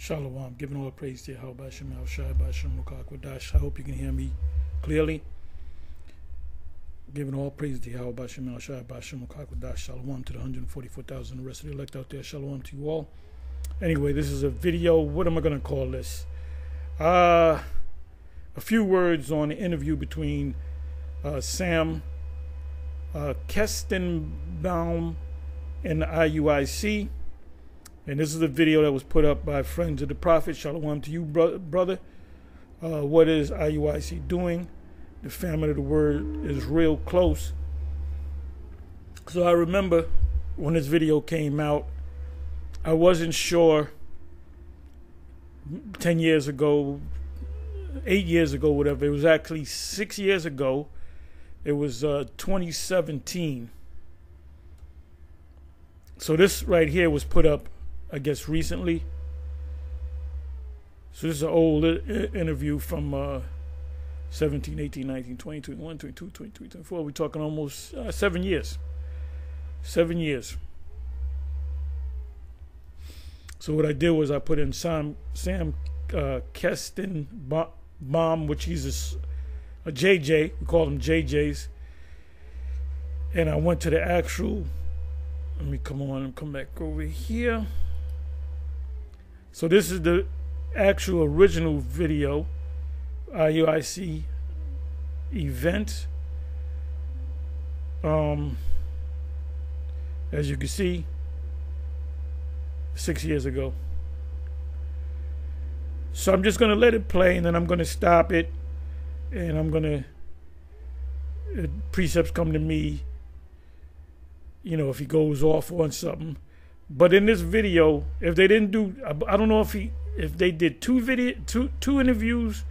Shalom. Giving all praise to Yahweh Bashem Al Shai Bashem Rukakwadash. I hope you can hear me clearly. Giving all praise to Yahweh Bashem Al Shai Bashem. Shalom to the 144,000, the rest of the elect out there. Shalom to you all. Anyway, this is a video. What am I going to call this? Uh, a few words on the interview between uh, Sam uh, Kestenbaum and the IUIC. And this is a video that was put up by Friends of the Prophet. Shalom to you, bro- brother. Uh, what is IUIC doing? The family of the word is real close. So I remember when this video came out, I wasn't sure 10 years ago, eight years ago, whatever. It was actually six years ago. It was uh, 2017. So this right here was put up I guess recently. So this is an old interview from uh, 17, 18, 19, 20, 21, 22, 23, 24. We're talking almost uh, seven years. Seven years. So what I did was I put in Sam Sam uh, Keston which he's a, a JJ. We call them JJs. And I went to the actual. Let me come on and come back over here. So this is the actual original video IUIC event. Um, as you can see, six years ago. So I'm just going to let it play and then I'm going to stop it and I'm going to, uh, precepts come to me, you know, if he goes off on something. But in this video, if they didn't do, I don't know if he, if they did two video, two two interviews,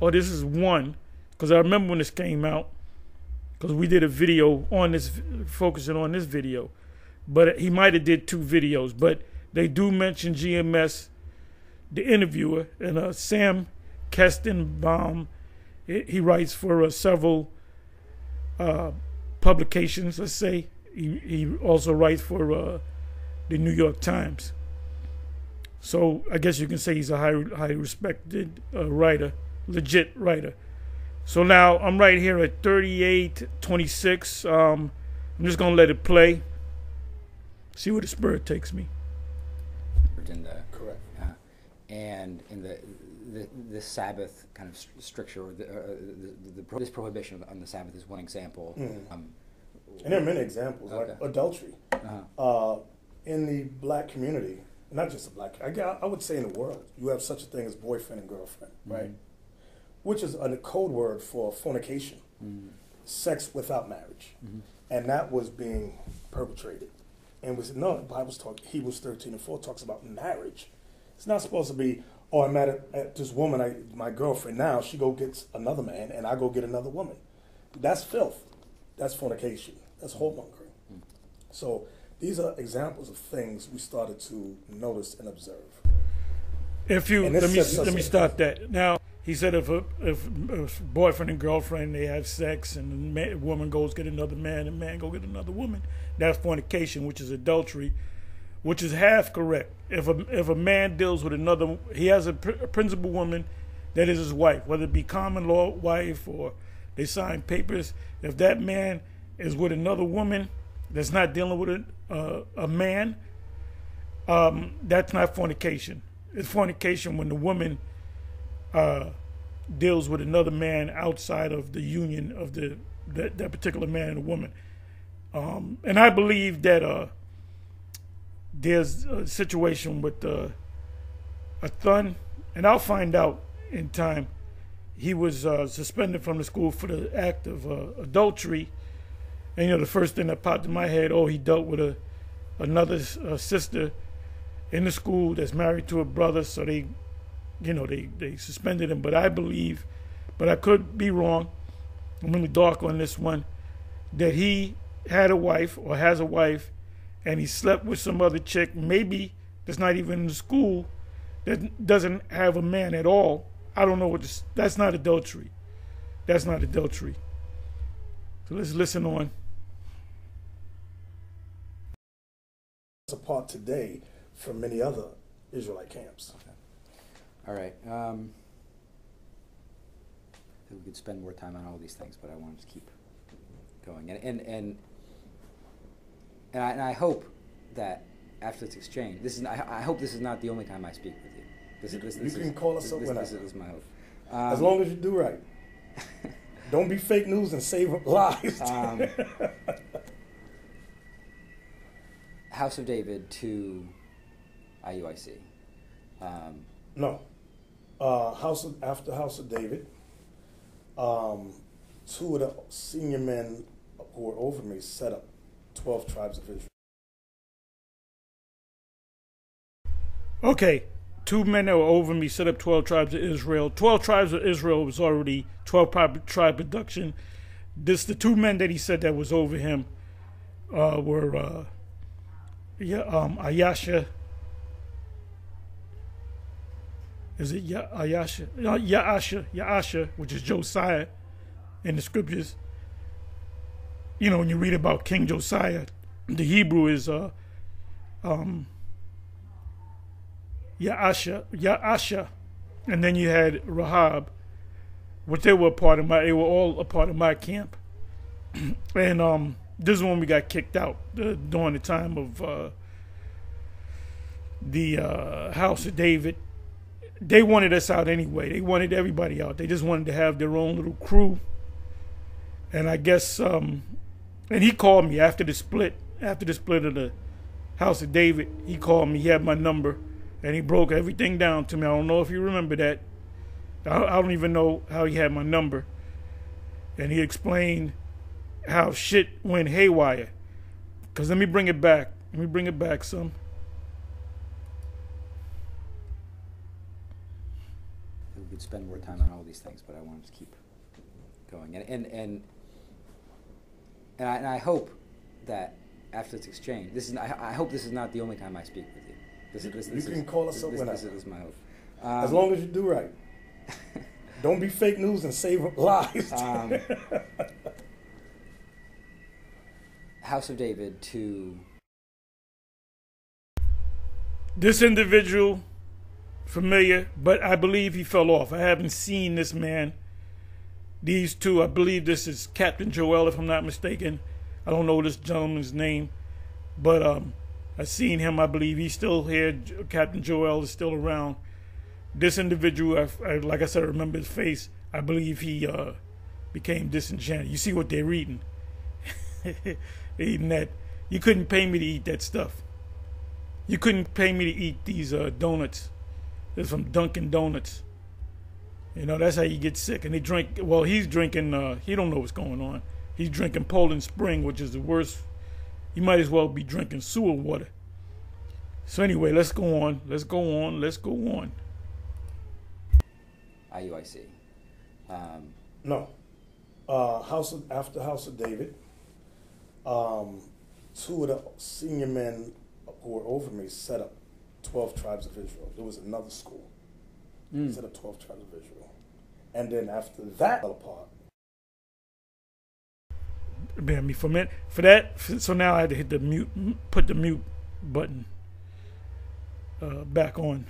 or this is one, because I remember when this came out, because we did a video on this, focusing on this video, but he might have did two videos. But they do mention GMS, the interviewer, and uh, Sam Kestenbaum. He writes for uh, several uh, publications. Let's say he he also writes for uh, the New York Times. So I guess you can say he's a high, highly respected uh, writer, legit writer. So now I'm right here at 38.26. Um, I'm just gonna let it play. See where the spirit takes me. In the correct, uh, and in the the, the Sabbath kind of stricture, the, uh, the, the, this prohibition on the Sabbath is one example. Mm. Um, and there are many examples, okay. like adultery. Uh-huh. Uh, in the black community, not just the black, I, I would say in the world, you have such a thing as boyfriend and girlfriend, mm-hmm. right? Which is a code word for fornication, mm-hmm. sex without marriage. Mm-hmm. And that was being perpetrated. And we said, no, the Bible's talk, Hebrews 13 and 4 talks about marriage. It's not supposed to be, oh, I met at, at this woman, I, my girlfriend now, she go gets another man, and I go get another woman. That's filth. That's fornication. That's whoremongering. Mm. So these are examples of things we started to notice and observe. If you let me let me start that now. He said if a if, if boyfriend and girlfriend they have sex and the woman goes get another man and man go get another woman, that's fornication, which is adultery, which is half correct. If a if a man deals with another, he has a, pr- a principal woman that is his wife, whether it be common law wife or they sign papers. If that man is with another woman that's not dealing with a, uh, a man, um, that's not fornication. It's fornication when the woman uh, deals with another man outside of the union of the that, that particular man and woman. Um, and I believe that uh, there's a situation with uh, a thun, and I'll find out in time. He was uh, suspended from the school for the act of uh, adultery and you know, the first thing that popped in my head, oh, he dealt with a another uh, sister in the school that's married to a brother, so they, you know, they they suspended him. But I believe, but I could be wrong. I'm really dark on this one, that he had a wife or has a wife, and he slept with some other chick, maybe that's not even in the school, that doesn't have a man at all. I don't know what this. That's not adultery. That's not adultery. So let's listen on. Apart today from many other Israelite camps. Okay. All right. Um, I think we could spend more time on all these things, but I wanted to keep going. And and and, and, I, and I hope that after this exchange, this is I, I, hope this is not the only time I speak with you. This, you, this, you can is, call us up whenever. This, this is my hope. Um, as long as you do right. Don't be fake news and save lives. um, House of David to IUIC. Um, no. Uh, House of, after House of David, um, two of the senior men who were over me set up 12 tribes of Israel. Okay, two men that were over me set up 12 tribes of Israel. 12 tribes of Israel was already 12 tribe production. This the two men that he said that was over him uh, were uh, yeah, um, Ayasha. Is it ya- Ayasha? Uh, Yaasha, Yaasha, which is Josiah in the scriptures. You know, when you read about King Josiah, the Hebrew is uh, um, Yaasha, Yaasha, and then you had Rahab, which they were a part of my. They were all a part of my camp, and um, this is when we got kicked out uh, during the time of uh, the uh, House of David. They wanted us out anyway. They wanted everybody out. They just wanted to have their own little crew. And I guess, um, and he called me after the split, after the split of the House of David. He called me. He had my number, and he broke everything down to me. I don't know if you remember that. I, I don't even know how he had my number. And he explained how shit went haywire. Because let me bring it back. Let me bring it back some. We could spend more time on all these things, but I wanted to keep going. And and and, and, I, and I hope that after this exchange, this is I, I, hope this is not the only time I speak with you. This, you, this, you can call us this, up this, whenever. This, is my hope. Um, as long as you do right. Don't be fake news and save lives. Um, House of David to. This individual, familiar, but I believe he fell off. I haven't seen this man. These two, I believe this is Captain Joel, if I'm not mistaken. I don't know this gentleman's name, but um, I've seen him. I believe he's still here. Captain Joel is still around. This individual, I, I, like I said, I remember his face. I believe he uh, became disenchanted. You see what they're reading. eating that. You couldn't pay me to eat that stuff. You couldn't pay me to eat these uh, donuts. They're from Dunkin' Donuts. You know, that's how you get sick. And they drink, well, he's drinking, uh, he don't know what's going on. He's drinking Poland Spring, which is the worst. You might as well be drinking sewer water. So anyway, let's go on. Let's go on. Let's go on. IUIC. Um, no. Uh, House of, after House of David, um, two of the senior men who were over me set up 12 tribes of Israel. There was another school. Mm. Set up 12 tribes of Israel. And then after that fell apart. Bear me for a minute. For that, so now I had to hit the mute, put the mute button uh, back on,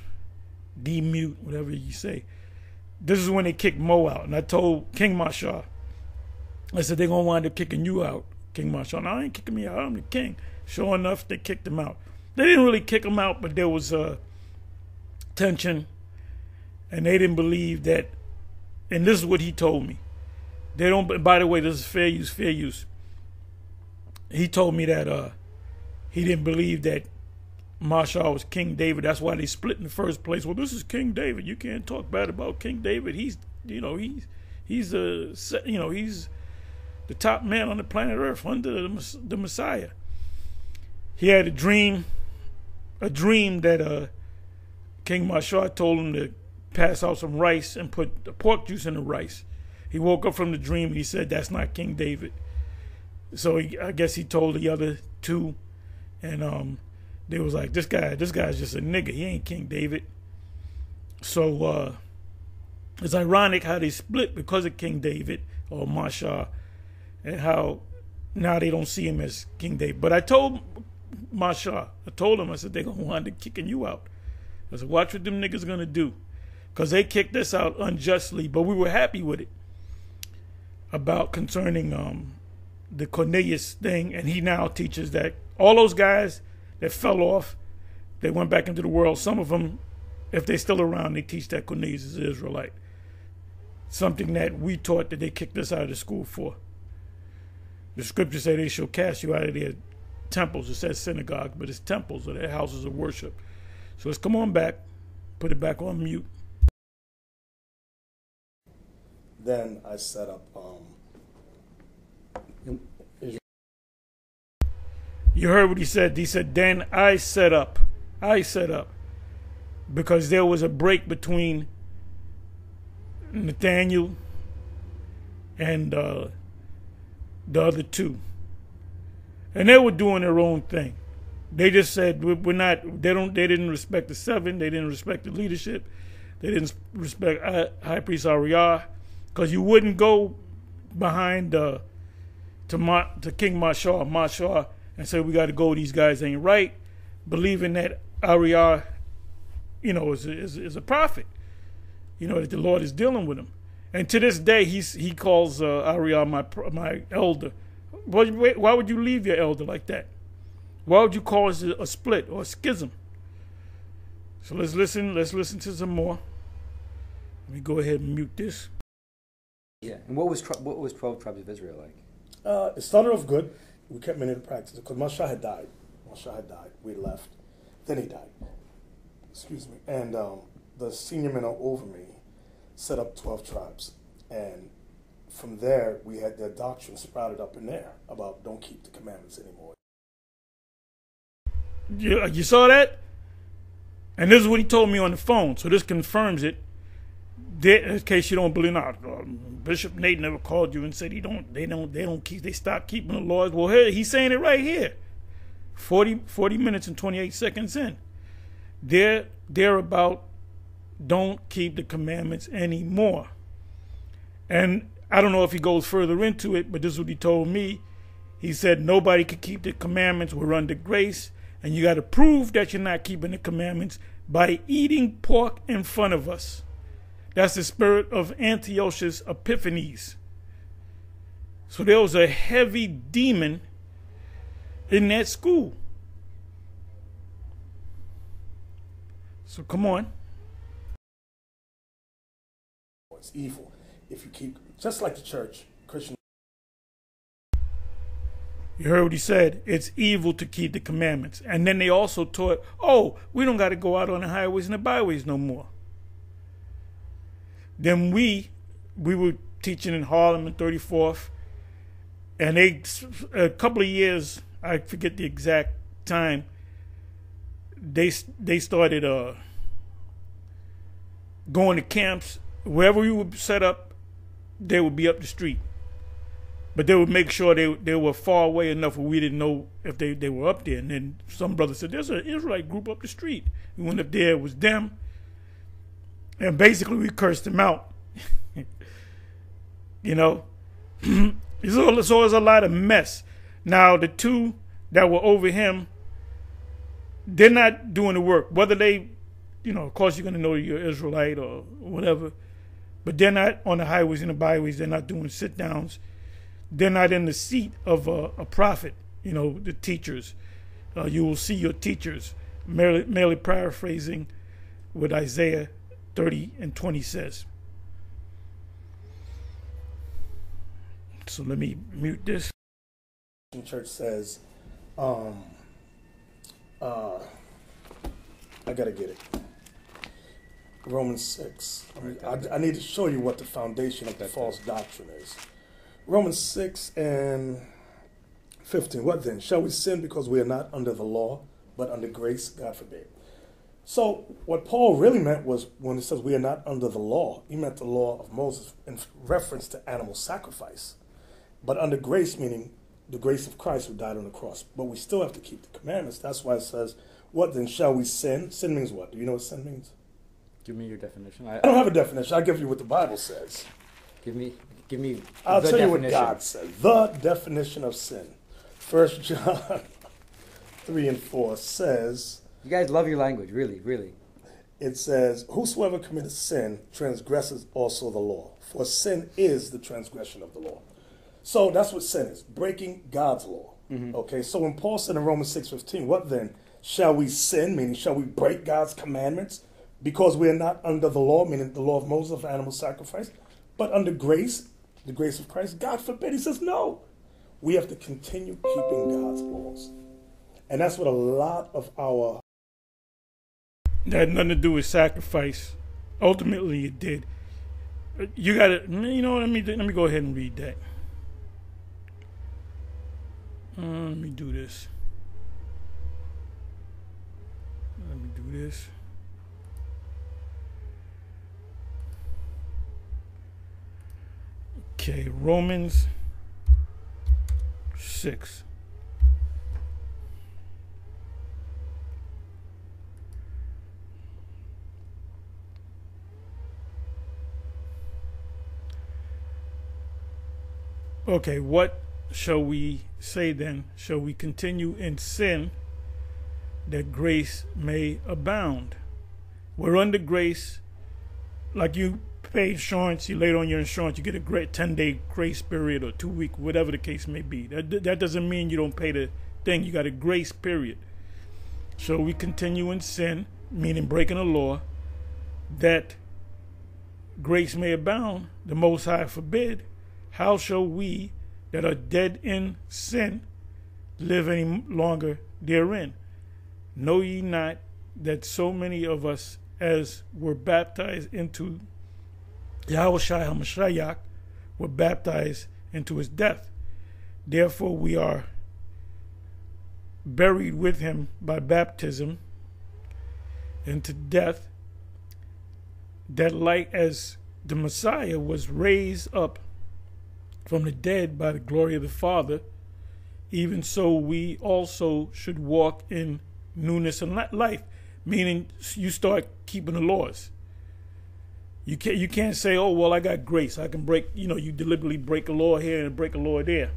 demute, whatever you say. This is when they kicked Mo out. And I told King Marshall, I said, they're going to wind up kicking you out. King Marshall. Now, I ain't kicking me out. I'm the king. Sure enough, they kicked him out. They didn't really kick him out, but there was a tension, and they didn't believe that. And this is what he told me. They don't. By the way, this is fair use. Fair use. He told me that uh, he didn't believe that Marshall was King David. That's why they split in the first place. Well, this is King David. You can't talk bad about King David. He's, you know, he's he's a, you know, he's the top man on the planet Earth under the, the Messiah. He had a dream, a dream that uh, King Marshall told him to pass out some rice and put the pork juice in the rice. He woke up from the dream and he said, "That's not King David." So he, I guess he told the other two, and um, they was like, "This guy, this guy's just a nigga. He ain't King David." So uh, it's ironic how they split because of King David or Marshall and how now they don't see him as King David. But I told Masha, I told him, I said, they're going to wind up kicking you out. I said, watch what them niggas going to do. because they kicked us out unjustly, but we were happy with it. About concerning um, the Cornelius thing, and he now teaches that all those guys that fell off, they went back into the world. Some of them, if they're still around, they teach that Cornelius is Israelite. Something that we taught that they kicked us out of the school for. The scriptures say they shall cast you out of their temples. It says synagogue, but it's temples or their houses of worship. So let's come on back, put it back on mute. Then I set up. Um, you heard what he said. He said, Then I set up. I set up. Because there was a break between Nathaniel and uh, the other two. And they were doing their own thing. They just said we're not. They don't. They didn't respect the seven. They didn't respect the leadership. They didn't respect High Priest Ariah, because you wouldn't go behind uh, to Ma, to King Mashar, Mashar, and say we got to go. These guys ain't right, believing that Ariah, you know, is, is is a prophet. You know that the Lord is dealing with him. And to this day, he's, he calls uh, Ariel my my elder. Why, why would you leave your elder like that? Why would you cause a split or a schism? So let's listen. Let's listen to some more. Let me go ahead and mute this. Yeah. And what was what was twelve tribes of Israel like? Uh, it started off good. We kept many of the practices because Mashah had died. Mashah had died. We left. Then he died. Excuse me. And um, the senior men are over me set up 12 tribes. And from there, we had their doctrine sprouted up in there about don't keep the commandments anymore. You, you saw that? And this is what he told me on the phone, so this confirms it. in case you don't believe, not um, Bishop Nate never called you and said he don't, they don't, they don't keep, they stop keeping the laws. Well, here he's saying it right here. 40, 40 minutes and 28 seconds in. They're, they're about don't keep the commandments anymore. And I don't know if he goes further into it, but this is what he told me. He said nobody could keep the commandments. We're under grace. And you got to prove that you're not keeping the commandments by eating pork in front of us. That's the spirit of Antiochus Epiphanes. So there was a heavy demon in that school. So come on. It's evil if you keep, just like the church, Christian. You heard what he said. It's evil to keep the commandments. And then they also taught, oh, we don't got to go out on the highways and the byways no more. Then we, we were teaching in Harlem and 34th, and they, a couple of years, I forget the exact time, they they started uh, going to camps wherever we would set up, they would be up the street. But they would make sure they they were far away enough where we didn't know if they, they were up there. And then some brother said, There's an Israelite group up the street. We went up there, it was them. And basically we cursed them out. you know? so, so it was a lot of mess. Now the two that were over him, they're not doing the work. Whether they, you know, of course you're gonna know you're Israelite or whatever but they're not on the highways and the byways. They're not doing sit downs. They're not in the seat of a, a prophet, you know, the teachers. Uh, you will see your teachers, merely, merely paraphrasing what Isaiah 30 and 20 says. So let me mute this. Church says, um, uh, I gotta get it. Romans 6. I, I, need to show you what the foundation of the false doctrine is. Romans 6 and 15. What then? Shall we sin because we are not under the law, but under grace? God forbid. So, what Paul really meant was when he says we are not under the law, he meant the law of Moses in reference to animal sacrifice. But under grace, meaning the grace of Christ who died on the cross. But we still have to keep the commandments. That's why it says, What then? Shall we sin? Sin means what? Do you know what sin means? Give me your definition. I, I don't have a definition. I'll give you what the Bible says. Give me, give me. I'll tell definition. you what God says. The definition of sin. First John three and four says. You guys love your language, really, really. it says, Whosoever committeth sin transgresses also the law, for sin is the transgression of the law. So that's what sin is, breaking God's law. Mm-hmm. Okay, so when Paul said in Romans 6.15, what then? Shall we sin, meaning shall we break God's commandments because we are not under the law, meaning the law of Moses of animal sacrifice, but under grace, the grace of Christ? God forbid. He says, no. We have to continue keeping God's laws. And that's what a lot of our. That had nothing to do with sacrifice. Ultimately, it did. You got to, you know, let me let me go ahead and read that. Uh, let me do this. Let me do this. Okay, Romans 6. Okay, what shall we say then? Shall we continue in sin that grace may abound? We're under grace, like you pay insurance, you laid on your insurance, you get a great 10 day grace period or two week, whatever the case may be. That, that doesn't mean you don't pay the thing, you got a grace period. So we continue in sin, meaning breaking the law, that grace may abound, the Most High forbid. How shall we that are dead in sin live any longer therein. Know ye not that so many of us as were baptized into Yahushua HaMashiach were baptized into his death. Therefore we are buried with him by baptism into death, that like as the Messiah was raised up from the dead by the glory of the Father, even so we also should walk in newness of life, meaning you start keeping the laws. You can't you can't say, oh well, I got grace. I can break. You know, you deliberately break a law here and break a law there.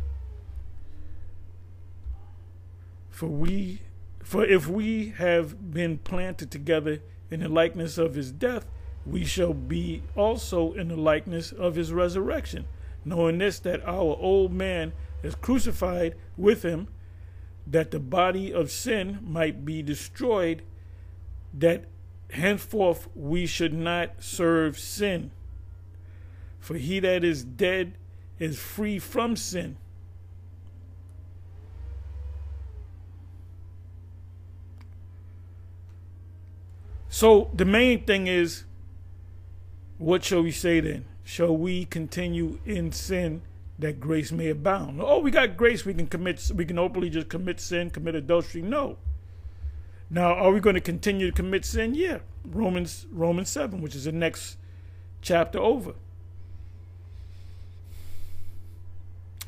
For we, for if we have been planted together in the likeness of his death, we shall be also in the likeness of his resurrection knowing this, that our old man is crucified with him, that the body of sin might be destroyed, that henceforth we should not serve sin. For he that is dead is free from sin. So the main thing is, what shall we say then? shall we continue in sin that grace may abound? Oh, we got grace, we can commit, we can openly just commit sin, commit adultery. No. Now, are we going to continue to commit sin? Yeah. Romans Romans 7, which is the next chapter over.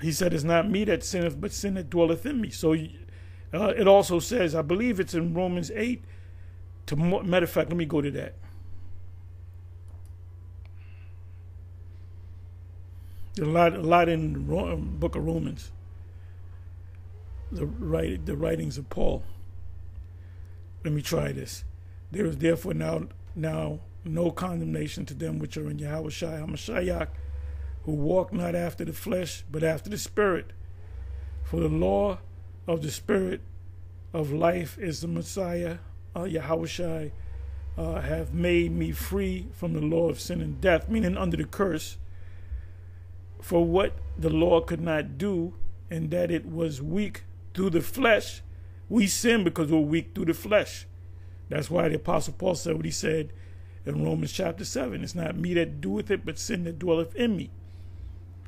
He said, It's not me that sinneth, but sin that dwelleth in me. So uh, it also says, I believe it's in Romans 8. To matter of fact, let me go to that. a lot, a lot in the um, Book of Romans. The write, the writings of Paul. Let me try this. There is therefore now, now no condemnation to them which are in Yahweh Shai HaMashiach, who walk not after the flesh, but after the Spirit. For the law of the Spirit of life is the Messiah, uh, uh, have made me free from the law of sin and death, meaning under the curse for what the law could not do, and that it was weak through the flesh. We sin because we're weak through the flesh. That's why the Apostle Paul said what he said in Romans chapter 7. It's not me that doeth it, but sin that dwelleth in me.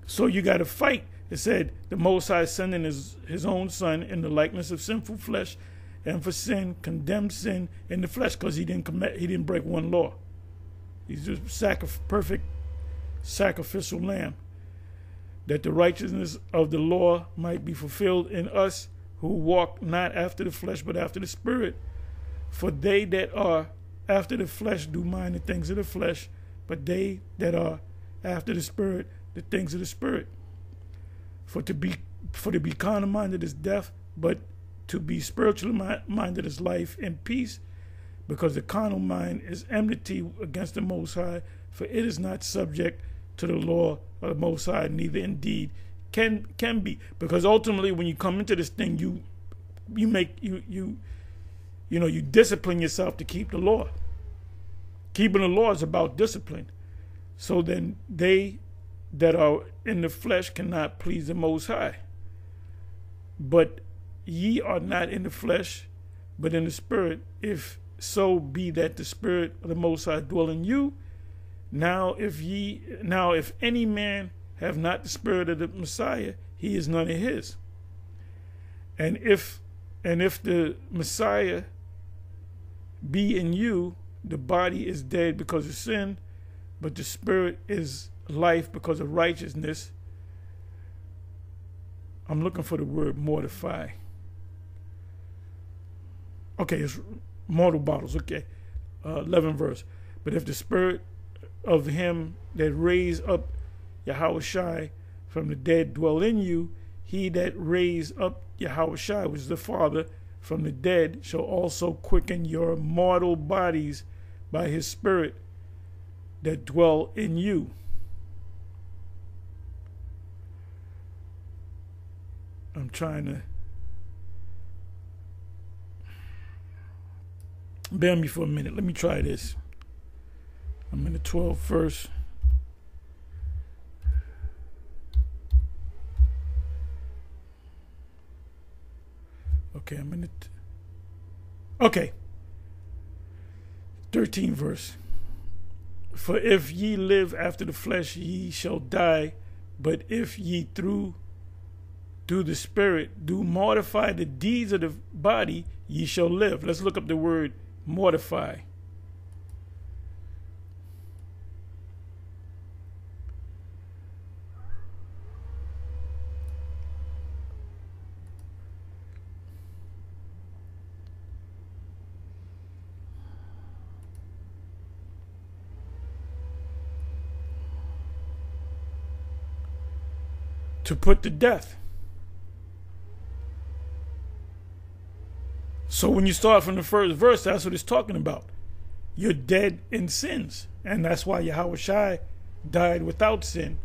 So you got to fight. It said the Most High sending his, his own Son in the likeness of sinful flesh, and for sin condemned sin in the flesh because he didn't commit, he didn't break one law. He's just sacri- perfect sacrificial lamb that the righteousness of the law might be fulfilled in us who walk not after the flesh but after the spirit. For they that are after the flesh do mind the things of the flesh but they that are after the spirit the things of the spirit. For to be for to be carnal minded is death but to be spiritually minded is life and peace because the carnal mind is enmity against the Most High, for it is not subject to the law of the Most High, neither indeed can can be. Because ultimately, when you come into this thing, you you make you you you know you discipline yourself to keep the law. Keeping the law is about discipline. So then they that are in the flesh cannot please the Most High. But ye are not in the flesh, but in the Spirit, if so be that the Spirit of the Most High dwell in you. Now if ye now if any man have not the Spirit of the Messiah, he is none of his. And if and if the Messiah be in you, the body is dead because of sin, but the spirit is life because of righteousness. I'm looking for the word mortify. Okay, it's mortal bottles. Okay, uh, 11 verse. But if the spirit of him that raised up Yahweh from the dead dwell in you, he that raised up which is the Father, from the dead, shall also quicken your mortal bodies by his Spirit that dwell in you. I'm trying to bear me for a minute. Let me try this. I'm in the 12th verse. Okay, I'm in it. Okay. 13 verse. For if ye live after the flesh, ye shall die. But if ye through through the Spirit do mortify the deeds of the body, ye shall live. Let's look up the word mortify. To put to death. So when you start from the first verse, that's what it's talking about. You're dead in sins. And that's why Yahweh Shai died without sin.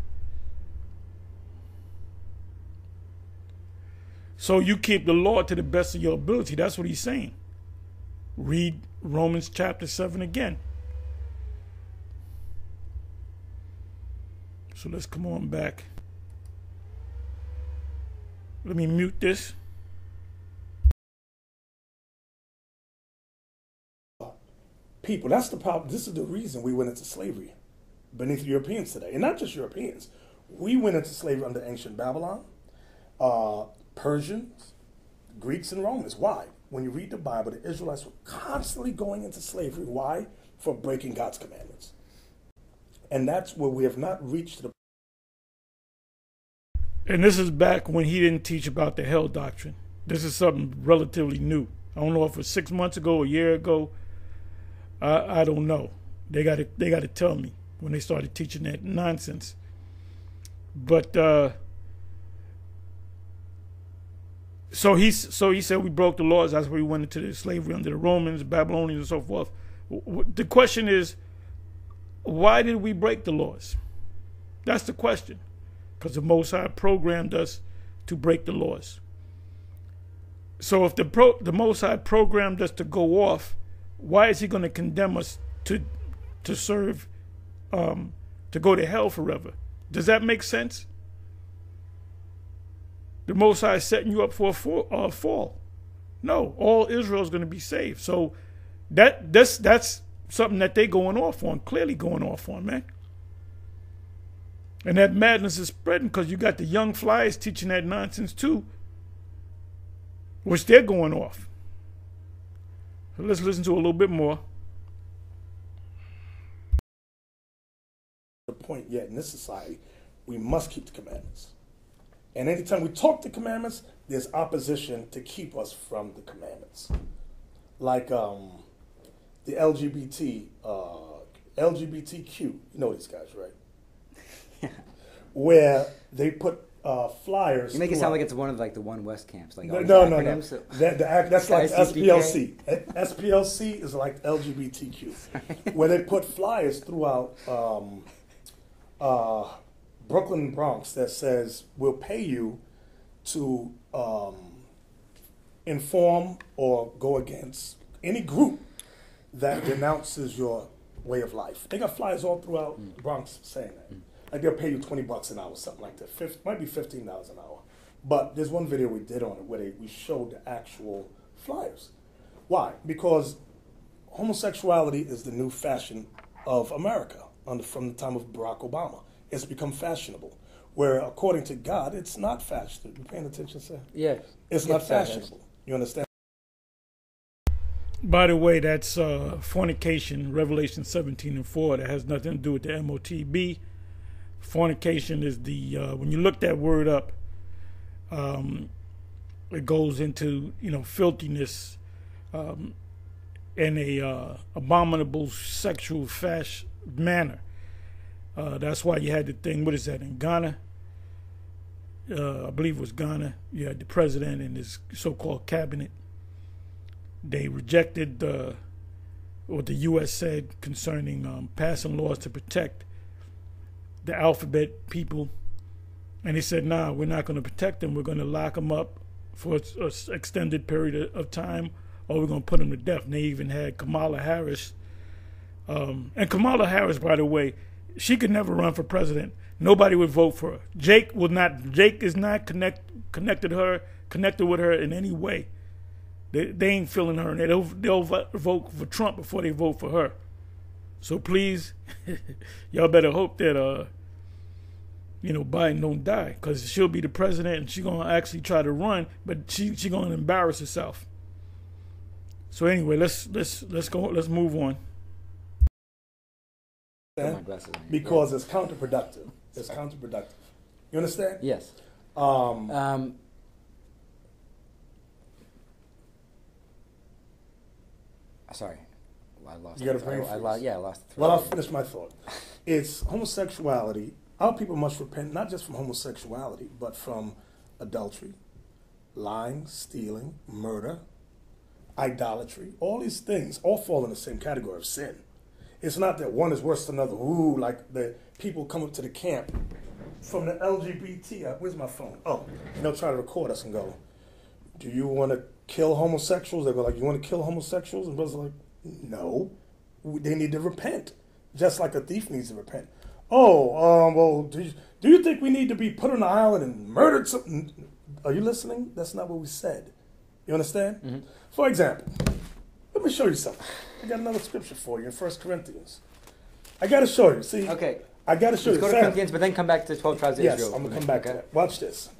So you keep the law to the best of your ability. That's what he's saying. Read Romans chapter 7 again. So let's come on back. Let me mute this. People, that's the problem. This is the reason we went into slavery beneath Europeans today. And not just Europeans. We went into slavery under ancient Babylon, uh, Persians, Greeks, and Romans. Why? When you read the Bible, the Israelites were constantly going into slavery. Why? For breaking God's commandments. And that's where we have not reached the and this is back when he didn't teach about the hell doctrine. This is something relatively new. I don't know if it was six months ago, a year ago. I, I don't know. They got to they got to tell me when they started teaching that nonsense. But uh, so he's so he said we broke the laws. That's where we went into the slavery under the Romans, Babylonians, and so forth. The question is, why did we break the laws? That's the question because the Most High programmed us to break the laws. So if the pro, the Most High programmed us to go off, why is He going to condemn us to to serve, um, to go to hell forever? Does that make sense? The Most High is setting you up for a fall. Uh, fall. No, all Israel is going to be saved. So that that's that's something that they going off on, clearly going off on, man. And that madness is spreading because you got the young flies teaching that nonsense too, which they're going off. So let's listen to a little bit more. The point yet in this society, we must keep the commandments. And anytime we talk the commandments, there's opposition to keep us from the commandments. Like um, the LGBT, uh, LGBTQ, you know these guys, right? where they put uh, flyers. You make it sound like it's one of like the One West camps. Like no, no, no, no. That, the, that's like SPLC. SPLC is like LGBTQ, where they put flyers throughout um, uh, Brooklyn, Bronx that says we'll pay you to um, inform or go against any group that denounces your way of life. They got flyers all throughout mm. Bronx saying that. Mm. Like they'll pay you twenty bucks an hour, something like that. Fifth, might be fifteen dollars an hour. But there's one video we did on it where they, we showed the actual flyers. Why? Because homosexuality is the new fashion of America under, from the time of Barack Obama. It's become fashionable. Where according to God, it's not fashionable. You paying attention, sir? Yes. It's not fashionable. You understand? By the way, that's uh, fornication, Revelation 17 and 4. That has nothing to do with the MOTB. Fornication is the, uh, when you look that word up, um, it goes into, you know, filthiness um, in a uh, abominable sexual fash manner. Uh, that's why you had the thing, what is that, in Ghana? Uh, I believe it was Ghana. You had the president and his so called cabinet they rejected what the U.S. said concerning um, passing laws to protect the alphabet people. And they said, nah, we're not going to protect them. We're going to lock them up for an extended period of time, or we're going to put them to death. And they even had Kamala Harris. Um, and Kamala Harris, by the way, she could never run for president. Nobody would vote for her. Jake will not. Jake is not connect connected her connected with her in any way. They, they ain't feeling her, and they'll, they'll vote for Trump before they vote for her. So please, y'all better hope that uh, you know, Biden don't die, because she'll be the president, and she's gonna actually try to run, but she she gonna embarrass herself. So anyway, let's let's let's go. Let's move on. Because it's counterproductive. It's counterproductive. You understand? Yes. Um, um, sorry, I lost. You got a brain I, I, lost. Yeah, I lost. Well, I'll finish my thought. It's homosexuality. Our people must repent not just from homosexuality, but from adultery, lying, stealing, murder, idolatry. All these things all fall in the same category of sin. It's not that one is worse than another. Ooh, like the people come up to the camp from the LGBT. Uh, where's my phone? Oh, they'll try to record us and go, "Do you want to kill homosexuals. They go like, "You want to kill homosexuals?" And brothers like, "No, they need to repent, just like a thief needs to repent." Oh, um, well, do you, do you think we need to be put on an island and murdered? Something? Are you listening? That's not what we said. You understand? Mm-hmm. For example, let me show you something. I got another scripture for you in First Corinthians. I got to show you. See? Okay. I got to show Let's you. go to Corinthians, but then come back to twelve tribes of yes, Israel. Yes, I'm gonna come back okay. to that. Watch this.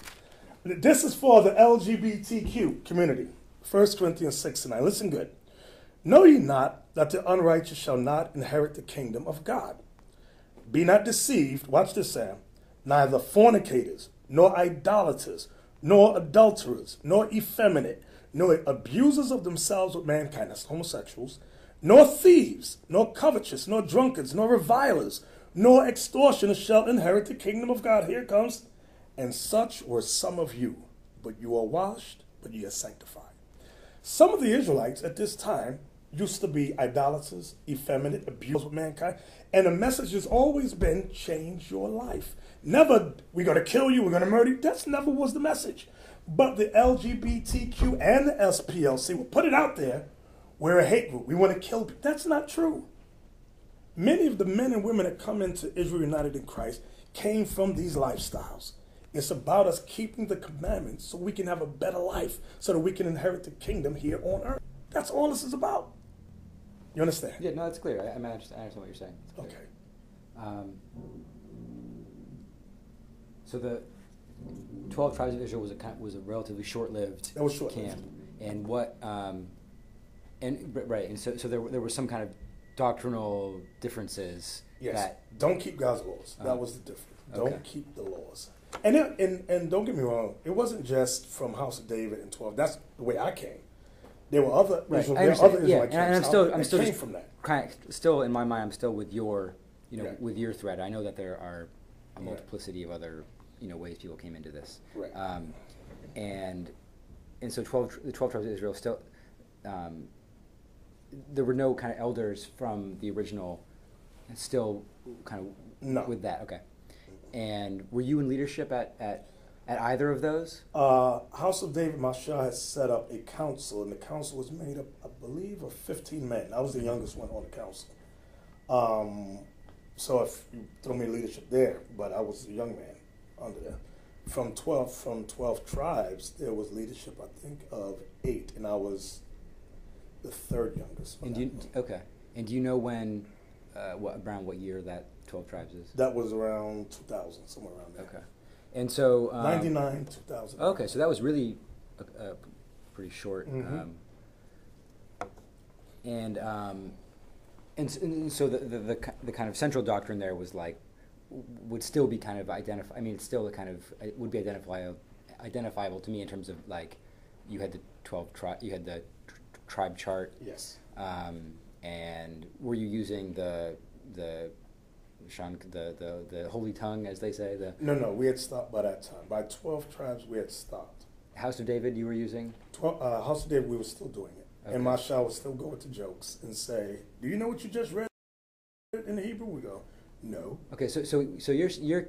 This is for the LGBTQ community. 1 Corinthians 6 and 9. Listen good. Know ye not that the unrighteous shall not inherit the kingdom of God? Be not deceived, watch this, Sam, neither fornicators, nor idolaters, nor adulterers, nor effeminate, nor abusers of themselves with mankind, that's homosexuals, nor thieves, nor covetous, nor drunkards, nor revilers, nor extortioners shall inherit the kingdom of God. Here comes. And such were some of you, but you are washed, but ye are sanctified. Some of the Israelites at this time used to be idolaters, effeminate, abusers of mankind. And the message has always been change your life. Never, we're going to kill you, we're going to murder you. That's never was the message. But the LGBTQ and the SPLC will put it out there. We're a hate group. We want to kill people. That's not true. Many of the men and women that come into Israel United in Christ came from these lifestyles. It's about us keeping the commandments so we can have a better life, so that we can inherit the kingdom here on earth. That's all this is about. You understand? Yeah, no, that's clear. I, I, understand, I understand what you're saying. Okay. Um, so the twelve tribes of Israel was a was a relatively short-lived that was short-lived. camp, and what um, and right, and so so there there were some kind of doctrinal differences. Yes. That, don't keep God's laws. That uh, was the difference. Don't keep the laws. And, it, and and don't get me wrong, it wasn't just from House of David and twelve. That's the way I came. There were other right. Israel, there other yeah, and, and I'm still I'm still came from that. Kind of, still in my mind, I'm still with your you know yeah. with your thread. I know that there are a multiplicity yeah. of other you know ways people came into this. Right. Um, and and so twelve the twelve tribes of Israel still. Um, there were no kind of elders from the original, still kind of no. with that. Okay. And were you in leadership at, at, at either of those? Uh, House of David Masha has set up a council, and the council was made up, I believe, of 15 men. I was the youngest one on the council. Um, so if you throw me leadership there, but I was a young man under there. From 12, from 12 tribes, there was leadership, I think, of eight, and I was the third youngest. And do you, okay. And do you know when, uh, what, around what year that 12 tribes is? That was around 2000, somewhere around there. Okay. And so. Um, 99, 2000. Okay, so that was really a, a pretty short. Mm-hmm. Um, and, um, and, and, so the, the, the, the, kind of central doctrine there was like, would still be kind of identify. I mean, it's still a kind of, it would be identifiable, identifiable to me in terms of like, you had the 12 tri- you had the tribe chart. Yes. Um, and were you using the the Shan, the, the the holy tongue, as they say? The no, no, we had stopped by that time. By twelve tribes, we had stopped. House of David, you were using. Twelve, uh, House of David, we were still doing it, okay. and Mashal would still go into jokes and say, "Do you know what you just read in the Hebrew?" We go, "No." Okay, so so so you're you're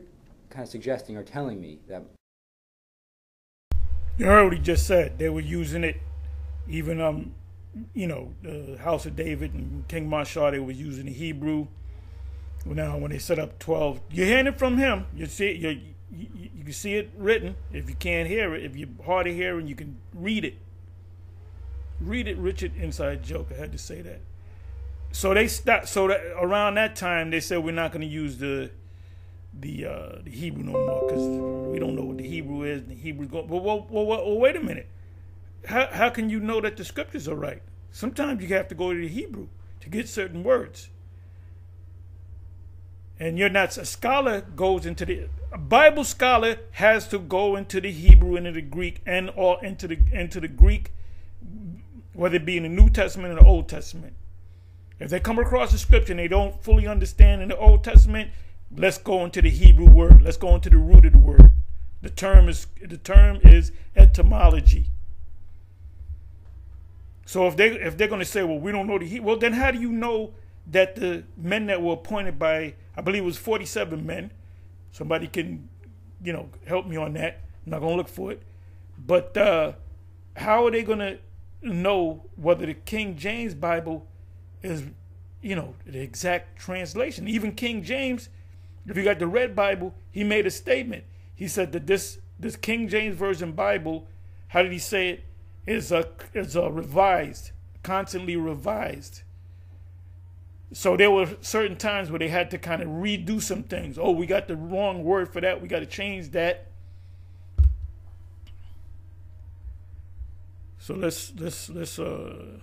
kind of suggesting or telling me that. You heard what he just said. They were using it even um, you know, the House of David and King Mashar, they were using the Hebrew. Now, when they set up twelve, you're hearing it from him. You see it. You, you, you can see it written. If you can't hear it, if you're hard of hearing, you can read it. Read it, Richard. Inside joke. I had to say that. So they stopped. So that around that time, they said we're not going to use the the uh, the Hebrew no more because we don't know what the Hebrew is. The Hebrew go. Well, well, well, well, wait a minute how, how can you know that the scriptures are right? Sometimes you have to go to the Hebrew to get certain words. And you're not a scholar goes into the a Bible scholar has to go into the Hebrew and into the Greek and or into the into the Greek, whether it be in the New Testament or the Old Testament. If they come across the scripture and they don't fully understand in the Old Testament, let's go into the Hebrew word. Let's go into the root of the word. The term is the term is etymology. So if they if they're going to say, well, we don't know the heat, well, then how do you know that the men that were appointed by, I believe it was 47 men, somebody can, you know, help me on that. I'm not going to look for it. But uh, how are they going to know whether the King James Bible is, you know, the exact translation? Even King James, if you got the Red Bible, he made a statement. He said that this this King James Version Bible, how did he say it? is a is a revised, constantly revised. So there were certain times where they had to kind of redo some things. Oh, we got the wrong word for that. We got to change that. So let's let's let's uh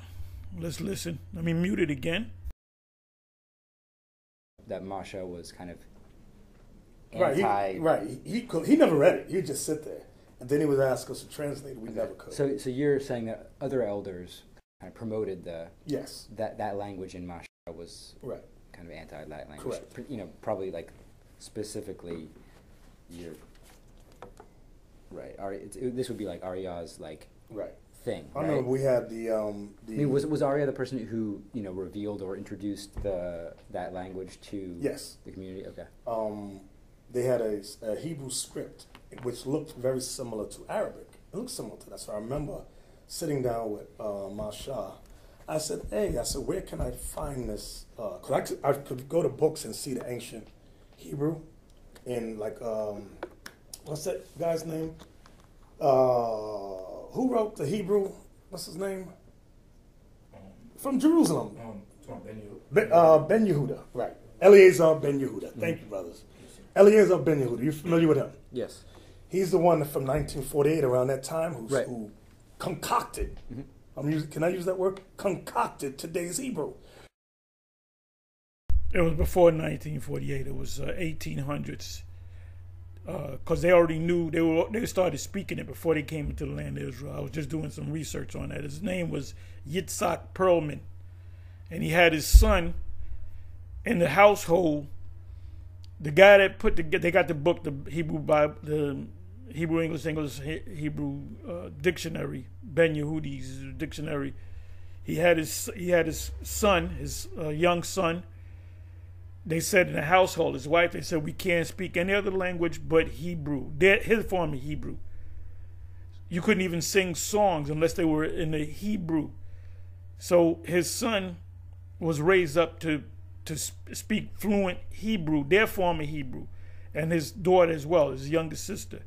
let's listen. Let me mute it again. That Masha was kind of anti. Right, he, right. He, he he never read it. He'd just sit there. And then he would ask us to translate. We okay. never could. So, so you're saying that other elders kind of promoted the yes that that language in Masha was right kind of anti that language. Correct. You know, probably like specifically your right. Ari, it, this would be like Arya's like right thing. I right? know we had the. Um, the I mean, was was Arya the person who you know revealed or introduced the that language to yes the community? Okay. Um, they had a, a Hebrew script which looked very similar to Arabic. It looked similar to that. So I remember sitting down with uh, Masha. I said, hey, I said, where can I find this? Because uh, I, could, I could go to books and see the ancient Hebrew in like, um, what's that guy's name? Uh, who wrote the Hebrew? What's his name? From Jerusalem. Um, ben, uh, ben Yehuda, right. Eliezer ben Yehuda. Thank mm-hmm. you, brothers. Eliezer ben Yehuda. You familiar with him? Yes. He's the one from 1948, around that time, right. who concocted. Mm-hmm. I'm using, can I use that word? Concocted today's Hebrew. It was before 1948. It was uh, 1800s, because uh, they already knew they were they started speaking it before they came into the land of Israel. I was just doing some research on that. His name was Yitzhak Perlman, and he had his son in the household the guy that put the they got the book, the Hebrew Bible, the Hebrew English English Hebrew uh, dictionary, Ben Yehudi's dictionary. He had his he had his son, his uh, young son. They said in the household, his wife, they said we can't speak any other language but Hebrew. Their, his form of Hebrew. You couldn't even sing songs unless they were in the Hebrew. So his son was raised up to to speak fluent Hebrew, their form of Hebrew, and his daughter as well, his younger sister.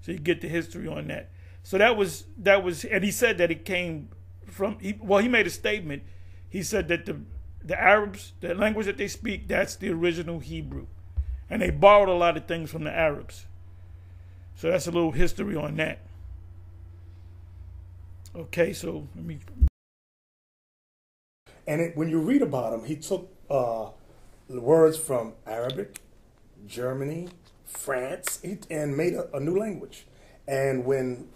So you get the history on that. So that was that was, and he said that it came from. He, well, he made a statement. He said that the the Arabs, the language that they speak, that's the original Hebrew, and they borrowed a lot of things from the Arabs. So that's a little history on that. Okay, so let me. And it, when you read about him, he took uh, words from Arabic, Germany, France, and made a, a new language. And when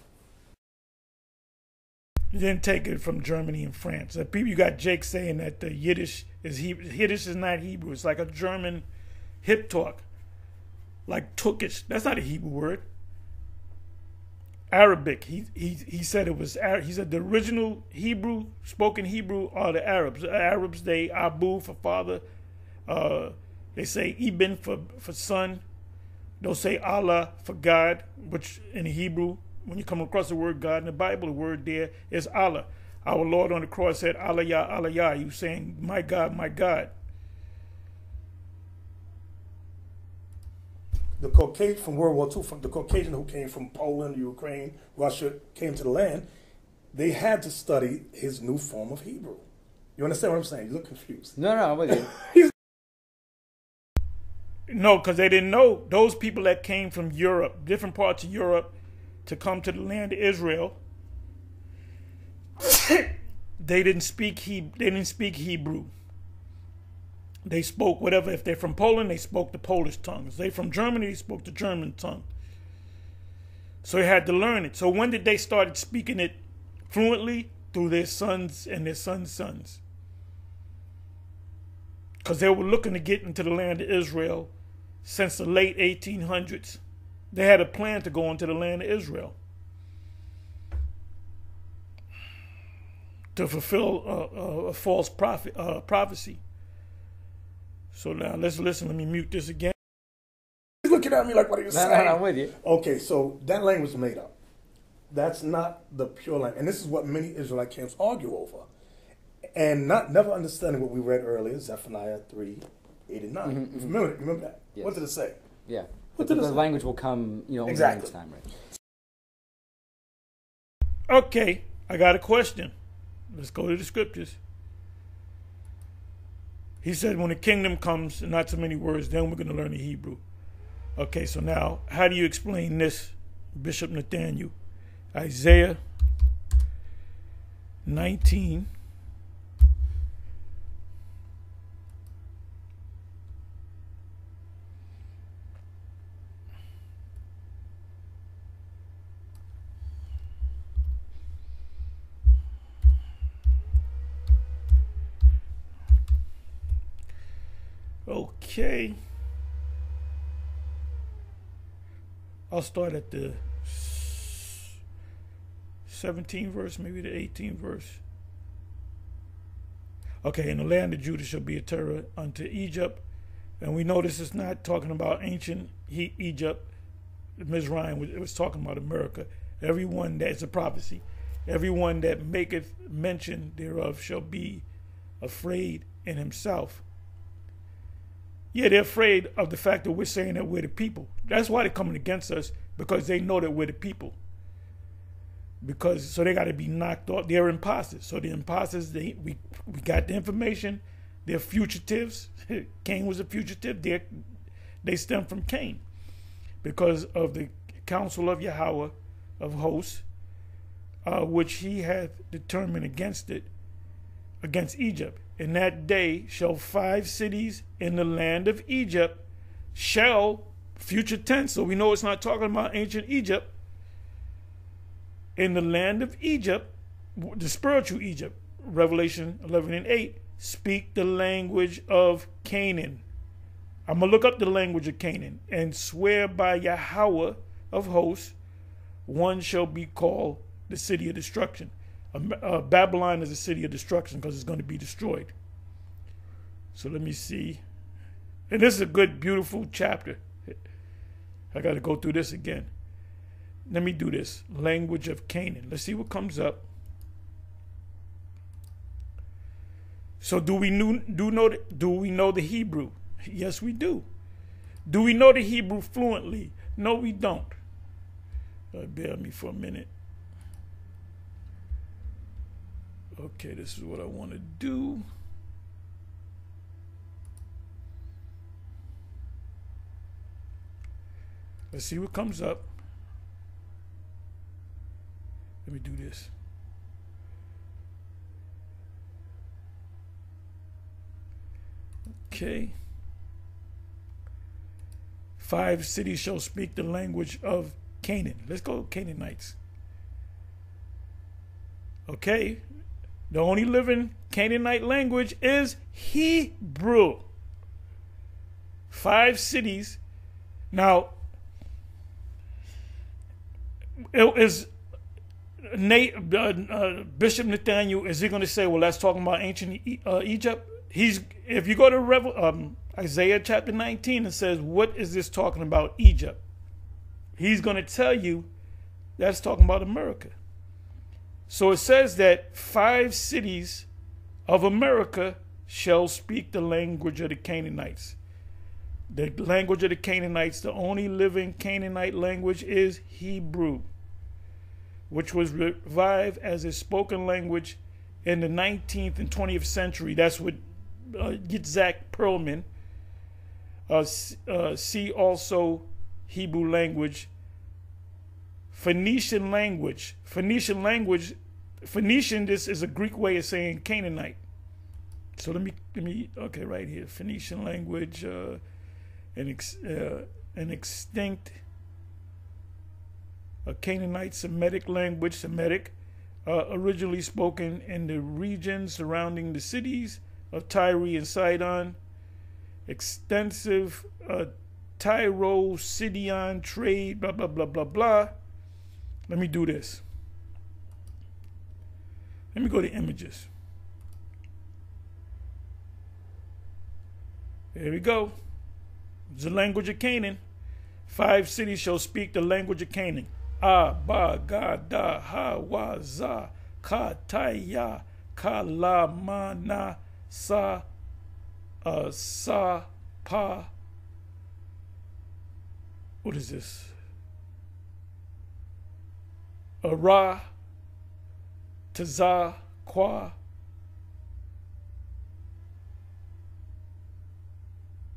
you didn't take it from Germany and France. Uh, people, you got Jake saying that the Yiddish is he, Yiddish is not Hebrew. It's like a German hip talk, like Turkish. That's not a Hebrew word. Arabic. He he he said it was. He said the original Hebrew spoken Hebrew are the Arabs. The Arabs they Abu for father. Uh, they say Ibn for for son. They'll say Allah for God, which in Hebrew, when you come across the word God in the Bible, the word there is Allah. Our Lord on the cross said Allah ya Allah ya. You saying my God, my God. the Caucasian from World War II, from the Caucasian who came from Poland, Ukraine, Russia, came to the land, they had to study his new form of Hebrew. You understand what I'm saying? You look confused. No, no, I'm with you. no, because they didn't know those people that came from Europe, different parts of Europe, to come to the land of Israel. they didn't speak he they didn't speak Hebrew. They spoke whatever. If they're from Poland, they spoke the Polish tongue. If they're from Germany, they spoke the German tongue. So they had to learn it. So when did they start speaking it fluently? Through their sons and their sons' sons. Because they were looking to get into the land of Israel since the late 1800s. They had a plan to go into the land of Israel. To fulfill a, a, a false prophet, uh, prophecy. So now let's listen. Let me mute this again. He's looking at me like, what are you saying? No, no, I'm with you. Okay, so that language is made up. That's not the pure language. And this is what many Israelite camps argue over. And not never understanding what we read earlier, Zephaniah 3, 8 and 9. Mm-hmm, mm-hmm. Remember, remember that? Yes. What did it say? Yeah. What did the, it say? language will come, you know, exactly. next time, right? Okay, I got a question. Let's go to the scriptures. He said, when the kingdom comes, and not so many words, then we're going to learn the Hebrew. Okay, so now, how do you explain this, Bishop Nathaniel? Isaiah 19. Okay. I'll start at the 17th verse, maybe the 18th verse. Okay, in the land of Judah shall be a terror unto Egypt. And we know this is not talking about ancient Egypt. Mizraim was, it was talking about America. Everyone that's a prophecy. Everyone that maketh mention thereof shall be afraid in himself yeah, they're afraid of the fact that we're saying that we're the people. That's why they're coming against us because they know that we're the people. Because so they got to be knocked off. They're imposters. So the imposters, they we we got the information. They're fugitives. Cain was a fugitive. They they stem from Cain because of the counsel of Yahweh of hosts, uh, which he hath determined against it, against Egypt in that day shall five cities in the land of Egypt shall, future tense, so we know it's not talking about ancient Egypt, in the land of Egypt, the spiritual Egypt, Revelation 11 and 8, speak the language of Canaan. I'm going to look up the language of Canaan and swear by Yahweh of hosts, one shall be called the city of destruction. Uh, Babylon is a city of destruction because it's going to be destroyed. So let me see. And this is a good, beautiful chapter. I got to go through this again. Let me do this. Language of Canaan. Let's see what comes up. So do we know, do know do we know the Hebrew? Yes, we do. Do we know the Hebrew fluently? No, we don't. Uh, bear me for a minute. Okay, this is what I want to do. Let's see what comes up. Let me do this. Okay. Five cities shall speak the language of Canaan. Let's go Canaanites. Okay. The only living Canaanite language is Hebrew. Five cities. Now, is Nate, uh, uh, Bishop Nathaniel, is he going to say, well, that's talking about ancient uh, Egypt? He's if you go to Revel, um, Isaiah chapter 19, it says, what is this talking about Egypt? He's going to tell you that's talking about America. So it says that five cities of America shall speak the language of the Canaanites. The language of the Canaanites, the only living Canaanite language is Hebrew, which was revived as a spoken language in the 19th and 20th century. That's what uh, Yitzhak Perlman. Uh, uh, see also Hebrew language Phoenician language. Phoenician language, Phoenician, this is a Greek way of saying Canaanite. So let me, let me, okay, right here. Phoenician language, uh, an, ex, uh, an extinct a Canaanite Semitic language, Semitic, uh, originally spoken in the region surrounding the cities of Tyre and Sidon. Extensive uh, Tyro Sidon trade, blah, blah, blah, blah, blah. Let me do this. Let me go to images. There we go. The language of Canaan. Five cities shall speak the language of Canaan. Ah, ba, ga, da, ha, wa, za, ka, ta, ya, ka, la, ma, na, sa, uh, sa, pa. What is this? Ra, Taza, Kwa,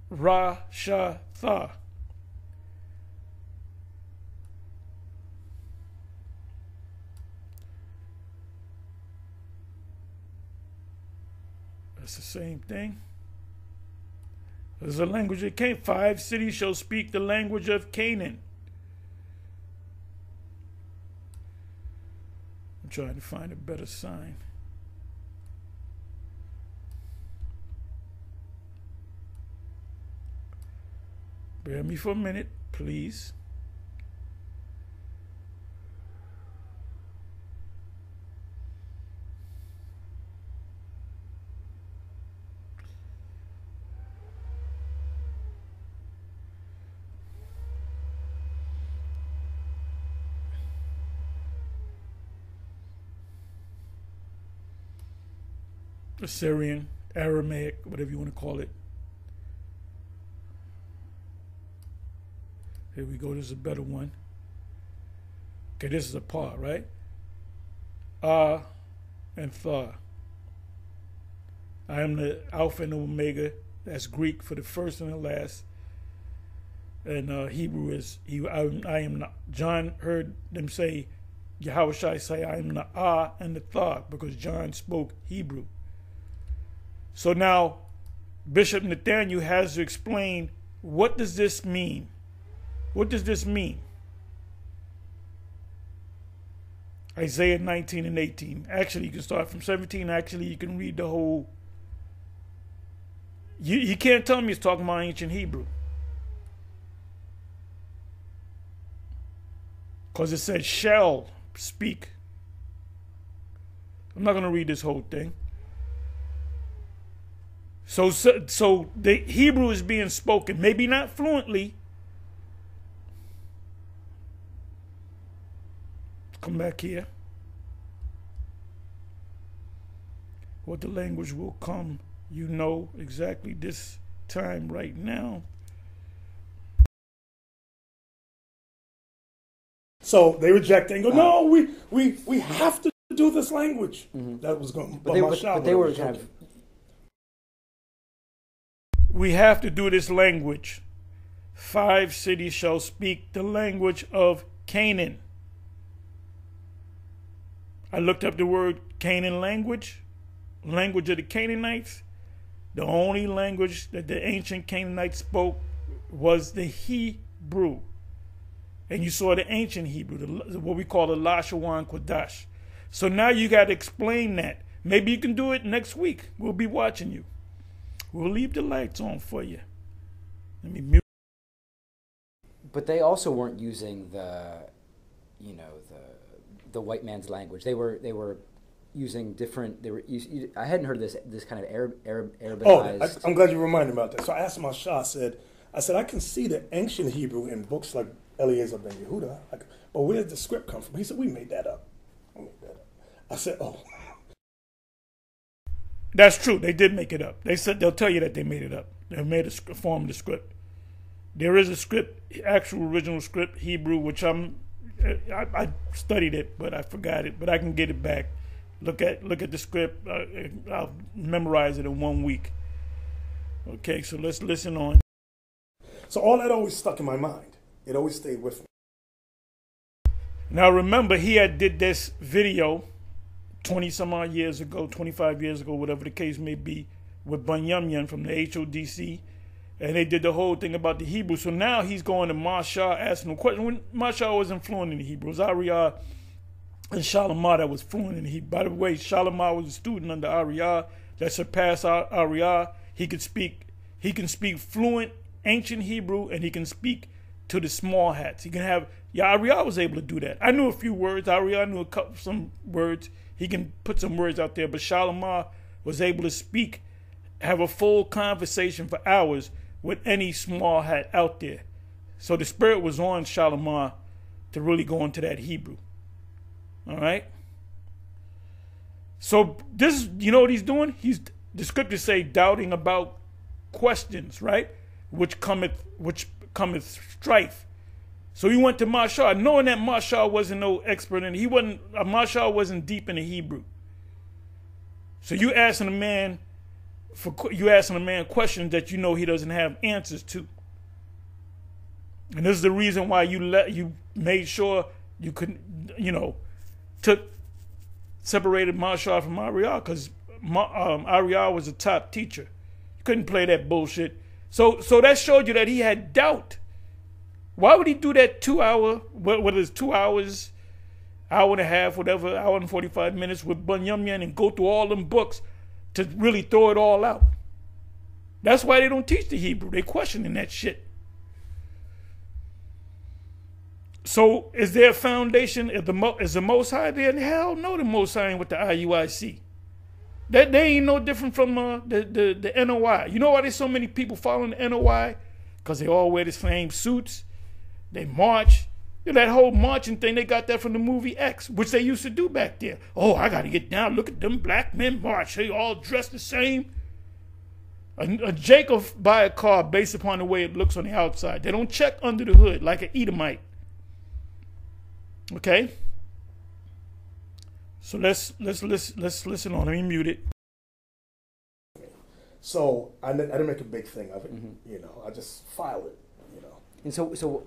Ra, Sha, Tha. That's the same thing. There's a language of Canaan. Five cities shall speak the language of Canaan. Trying to find a better sign. Bear me for a minute, please. Assyrian, Aramaic, whatever you want to call it. Here we go. This is a better one. Okay, this is a part, right? Ah and Tha. I am the Alpha and Omega. That's Greek for the first and the last. And uh, Hebrew is he. I, I am not. John heard them say, Yahweh Shai say, I am the Ah and the Tha, because John spoke Hebrew. So now Bishop Nathaniel has to explain what does this mean? What does this mean? Isaiah 19 and 18. Actually, you can start from 17. Actually, you can read the whole You, you can't tell me he's talking about ancient Hebrew. Because it says, shall speak. I'm not going to read this whole thing. So, so, so the Hebrew is being spoken, maybe not fluently. Come back here. What the language will come, you know exactly this time right now. So they reject it and go, no, we, we, we have to do this language. Mm-hmm. That was going. But, they, but, but they were kind of. We have to do this language. Five cities shall speak the language of Canaan. I looked up the word Canaan language, language of the Canaanites. The only language that the ancient Canaanites spoke was the Hebrew. And you saw the ancient Hebrew, the, what we call the Lashawan Kodash. So now you got to explain that. Maybe you can do it next week. We'll be watching you. We'll leave the lights on for you. Let me mute. But they also weren't using the, you know, the the white man's language. They were they were using different. They were. I hadn't heard this this kind of Arab Arab Arabized. Oh, I, am glad you reminded me about that. So I asked my Shah. I said, I said I can see the ancient Hebrew in books like Eliezer ben Yehuda, like, but where did the script come from? He said we made that up. I said, oh. That's true. They did make it up. They said they'll tell you that they made it up. They made a form of the script. There is a script, actual original script, Hebrew, which I'm. I, I studied it, but I forgot it. But I can get it back. Look at look at the script. Uh, I'll memorize it in one week. Okay, so let's listen on. So all that always stuck in my mind. It always stayed with me. Now remember, he had did this video 20 some odd years ago, 25 years ago, whatever the case may be, with Bunyamin from the HODC. And they did the whole thing about the Hebrew. So now he's going to Marshall asking him questions. When Marshall wasn't fluent in the Hebrew, it was and Shalimar that was fluent in the Hebrew. By the way, Shalimar was a student under Ariyah that surpassed Ariyah. He could speak, he can speak fluent ancient Hebrew and he can speak to the small hats. He can have, yeah, Ariyah was able to do that. I knew a few words. Ariyah knew a couple, some words. He can put some words out there, but Shalimar was able to speak, have a full conversation for hours with any small hat out there. So the spirit was on Shalimar to really go into that Hebrew. All right. So this, you know what he's doing? He's the scriptures say doubting about questions, right? Which cometh, which cometh strife. So he went to Marshall, knowing that Marshall wasn't no expert in he wasn't uh, Marshall wasn't deep in the Hebrew. So you asking a man for you asking a man questions that you know he doesn't have answers to. And this is the reason why you let you made sure you couldn't you know took separated Marshall from Ariyah because um, Ariyah was a top teacher. You couldn't play that bullshit. So so that showed you that he had doubt. Why would he do that two hour, whether it's two hours, hour and a half, whatever, hour and 45 minutes with Bunyamin and go through all them books to really throw it all out? That's why they don't teach the Hebrew. They questioning that shit. So is there a foundation? Is the, is the Most High there? Hell no, the Most High ain't with the IUIC. That they ain't no different from uh, the, the the NOI. You know why there's so many people following the NOI? Because they all wear the same suits they march. You know, that whole marching thing, they got that from the movie X, which they used to do back there. Oh, I got to get down. Look at them black men march. They all dressed the same. A, a Jacob buy a car based upon the way it looks on the outside. They don't check under the hood like an Edomite. Okay. So let's let's let's let's listen on. Let me mute it. So I, I didn't make a big thing of it. Mm-hmm. You know, I just filed it. You know. And so so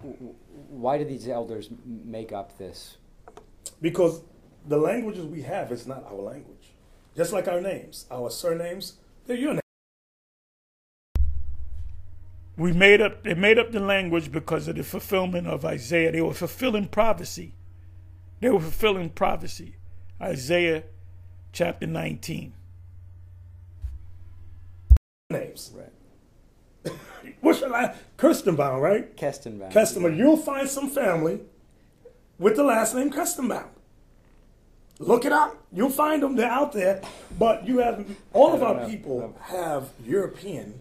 why do these elders make up this? Because the languages we have is not our language. Just like our names, our surnames, they're your names. We made up they made up the language because of the fulfillment of Isaiah. They were fulfilling prophecy. They were fulfilling prophecy. Isaiah chapter 19. names. Right. What's your last? Kirstenbaum, right? Kestenbaum. Kestenbaum. You'll find some family with the last name Kirstenbaum. Look it up. You'll find them. They're out there. But you have all of our know. people have European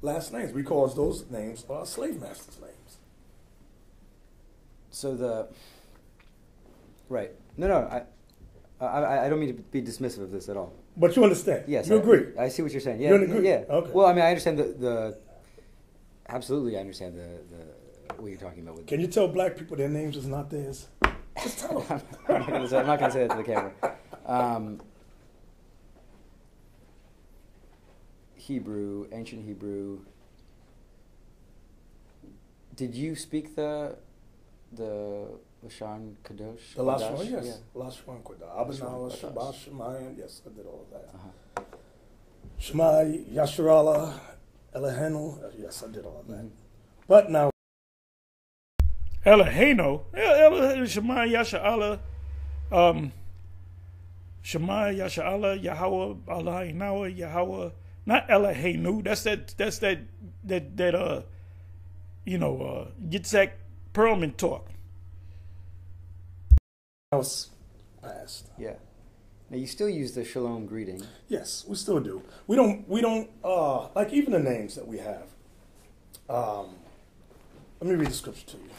last names because those names are slave masters' names. So the right. No, no. I, I, I don't mean to be dismissive of this at all. But you understand? Yes. You I, agree? I see what you're saying. Yeah. You agree? Yeah. Okay. Well, I mean, I understand the, the absolutely, I understand the, the what you're talking about. With Can you tell black people their names is not theirs? Just tell them. I'm not going to say, I'm not going to say that to the camera. Um, Hebrew, ancient Hebrew. Did you speak the the Lashon Kadosh? The Lashon, yes. Yeah. Lashon Kodash. Abanawa, Shabbat, Shemayim. Yes, I did all of that. Uh-huh. Shema, Yasharala, Elohenu. Yes, I did all of that. Mm-hmm. But now. Eloheno, Shema, Yasharala, um, Shema, Yasharala, Yahweh, Allah, Yahweh, not Elohenu. That's that. That's that. That that. Uh, you know, uh, Yitzhak Perlman talk. House passed. Yeah. Now you still use the shalom greeting. Yes, we still do. We don't. We don't. Uh, like even the names that we have. Um, let me read the scripture to you.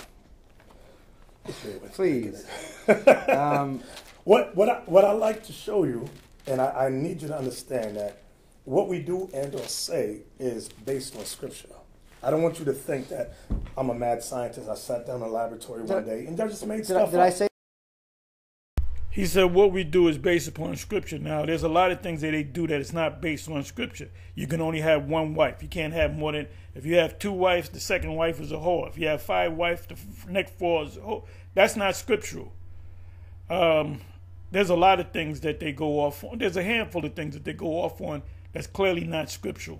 Please. um, what what I, what I like to show you, and I, I need you to understand that what we do and or say is based on scripture. I don't want you to think that I'm a mad scientist. I sat down in a laboratory did one day and I just made did stuff I, did up. I say? He said, "What we do is based upon scripture." Now, there's a lot of things that they do that is not based on scripture. You can only have one wife. You can't have more than. If you have two wives, the second wife is a whore. If you have five wives, the next four is a whore. That's not scriptural. Um, there's a lot of things that they go off on. There's a handful of things that they go off on that's clearly not scriptural.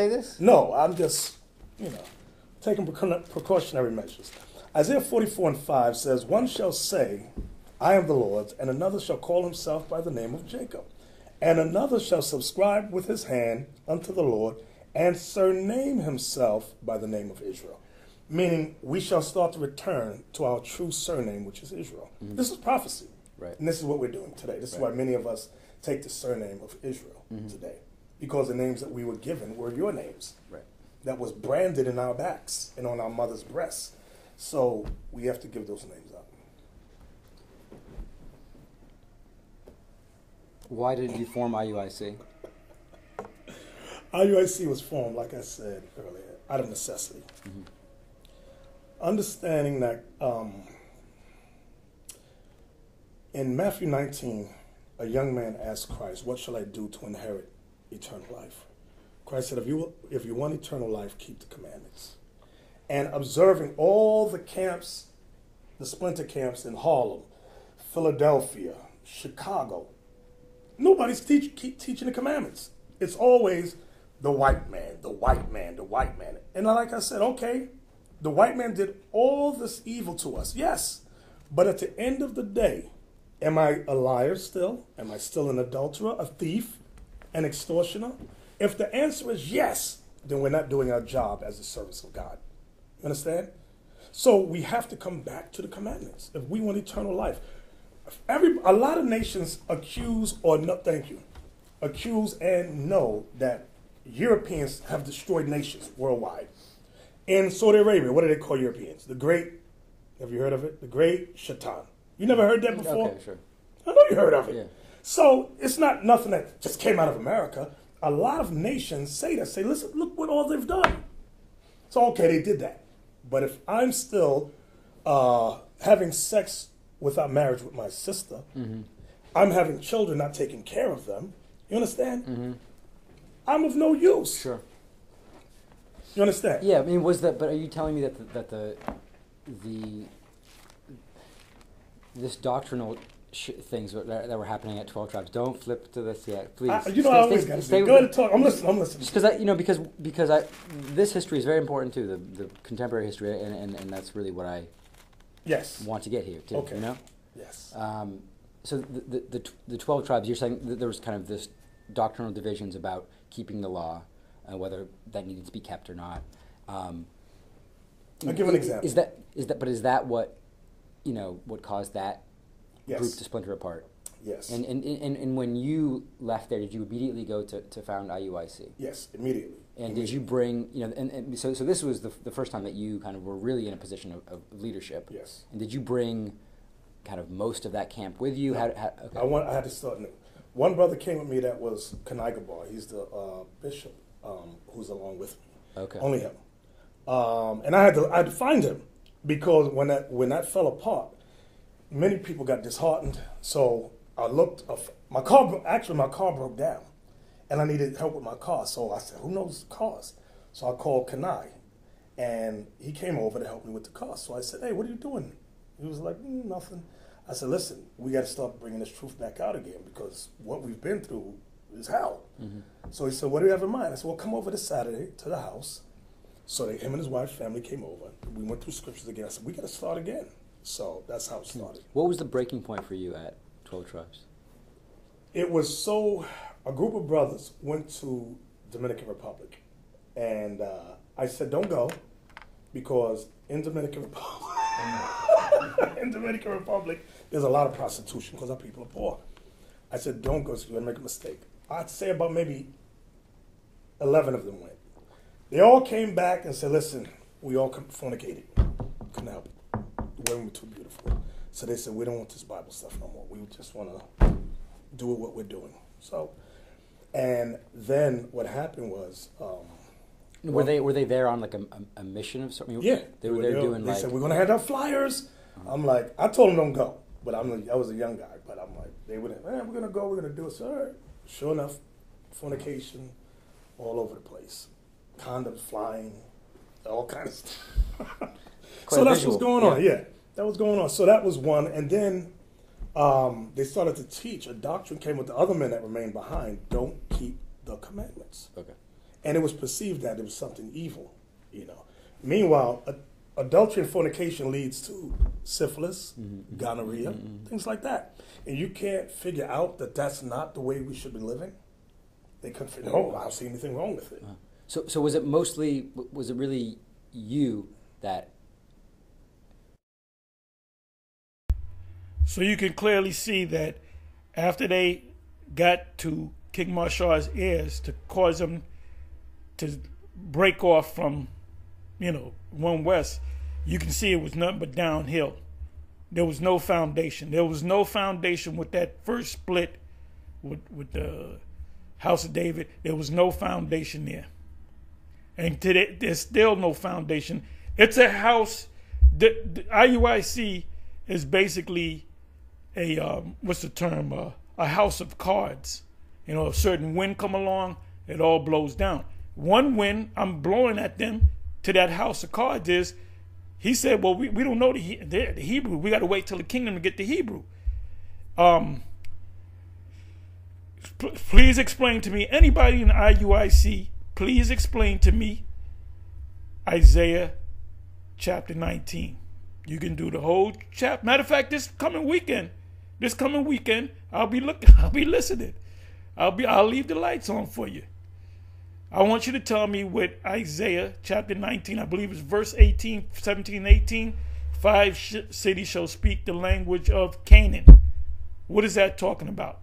say this? No, I'm just, you know, taking precautionary measures. Isaiah 44 and 5 says, One shall say, I am the Lord's, and another shall call himself by the name of Jacob, and another shall subscribe with his hand unto the Lord, and surname himself by the name of Israel. Meaning, we shall start to return to our true surname, which is Israel. Mm-hmm. This is prophecy. Right. And this is what we're doing today. This is why many of us take the surname of Israel mm-hmm. today because the names that we were given were your names. Right. That was branded in our backs and on our mother's breasts. So we have to give those names up. Why did you form IUIC? IUIC was formed, like I said earlier, out of necessity. Mm-hmm. Understanding that um, in Matthew 19, a young man asked Christ, What shall I do to inherit eternal life. Christ said, if you, if you want eternal life, keep the commandments. And observing all the camps, the splinter camps in Harlem, Philadelphia, Chicago, nobody's teach, keep teaching the commandments. It's always the white man, the white man, the white man. And like I said, okay, the white man did all this evil to us, yes. But at the end of the day, am I a liar still? Am I still an adulterer, a thief? an extortioner? If the answer is yes, then we're not doing our job as a service of God. You understand? So we have to come back to the commandments if we want eternal life. Every a lot of nations accuse or no, thank you, accuse and know that Europeans have destroyed nations worldwide. In Saudi Arabia, what do they call Europeans? The Great. Have you heard of it? The Great Shaitan. You never heard that before? Okay, sure. I know you heard of it. Yeah. So it's not nothing that just came out of America. A lot of nations say that, say, listen, look what all they've done. So, okay, they did that. But if I'm still uh, having sex without marriage with my sister, mm-hmm. I'm having children, not taking care of them, you understand? Mm-hmm. I'm of no use. Sure. You understand? Yeah, I mean, was that, but are you telling me that the, that the, the, this doctrinal sh- things that, that, were happening at Twelve Tribes. Don't flip to this yet, please. I, you know, stay, I always got to go ahead and talk. I'm listening. I'm listening. Because I, you know, because because I, this history is very important too. The the contemporary history, and, and, and that's really what I. Yes. Want to get here too. Okay. You know. Yes. Um, so the, the, the, the 12 tribes, you're saying that there was kind of this doctrinal divisions about keeping the law, uh, whether that needed to be kept or not. Um, I'll give an example. Is that, is that, but is that what, you know, what caused that yes. group to splinter apart? Yes. And, and, and, and when you left there, did you immediately go to, to found IUIC? Yes, immediately. And did you bring, you know, and, and so, so this was the, the first time that you kind of were really in a position of, of leadership. Yes. And did you bring kind of most of that camp with you? No. How, how, okay. I, want, I had to start new. One brother came with me that was Kanagabar. He's the uh, bishop um, who's along with me. Okay. Only him. Um, and I had to I had to find him because when that when that fell apart, many people got disheartened. So I looked. My car actually my car broke down and I needed help with my car. So I said, who knows cars? So I called Kanai, and he came over to help me with the car. So I said, hey, what are you doing? He was like, mm, nothing. I said, listen, we got to start bringing this truth back out again because what we've been through is hell. Mm-hmm. So he said, what do you have in mind? I said, well, come over this Saturday to the house. So they, him and his wife's family came over. We went through scriptures again. I said, we got to start again. So that's how it started. What was the breaking point for you at 12 Tribes? It was so a group of brothers went to Dominican Republic, and uh, I said, "Don't go," because in Dominican Republic, in Dominican Republic, there's a lot of prostitution because our people are poor. I said, "Don't go, so you're gonna make a mistake." I'd say about maybe eleven of them went. They all came back and said, "Listen, we all fornicated. Couldn't help it. Women were too beautiful." So they said, "We don't want this Bible stuff no more. We just want to do what we're doing." So and then what happened was. Um, were well, they were they there on like a, a, a mission of something? Yeah, they were there doing. They like, said we're gonna hand out flyers. Uh-huh. I'm like, I told them don't go, but I'm I was a young guy, but I'm like, they wouldn't. Man, we're gonna go. We're gonna do it. So, all right. Sure enough, fornication, all over the place, condoms flying, all kinds of stuff. so that's visual. what's going on. Yeah. yeah, that was going on. So that was one, and then um, they started to teach a doctrine came with the other men that remained behind don't keep the commandments okay and it was perceived that it was something evil you know meanwhile a, adultery and fornication leads to syphilis mm-hmm. gonorrhea mm-hmm. things like that and you can't figure out that that's not the way we should be living they couldn't figure oh i don't see anything wrong with it uh, so so was it mostly was it really you that So you can clearly see that after they got to King Marshar's ears to cause him to break off from, you know, One West, you can see it was nothing but downhill. There was no foundation. There was no foundation with that first split with, with the House of David. There was no foundation there. And today, there's still no foundation. It's a house. The, the IUIC is basically a um, what's the term? Uh, a house of cards. You know, a certain wind come along, it all blows down. One wind I'm blowing at them to that house of cards is, he said, well, we, we don't know the, the, the Hebrew. We got to wait till the kingdom to get the Hebrew. Um, please explain to me, anybody in the IUIC, please explain to me Isaiah chapter 19. You can do the whole chapter. Matter of fact, this coming weekend, this coming weekend, I'll be looking, I'll be listening. I'll be I'll leave the lights on for you. I want you to tell me what Isaiah chapter 19, I believe it's verse 18, 17, 18, five sh- cities shall speak the language of Canaan. What is that talking about?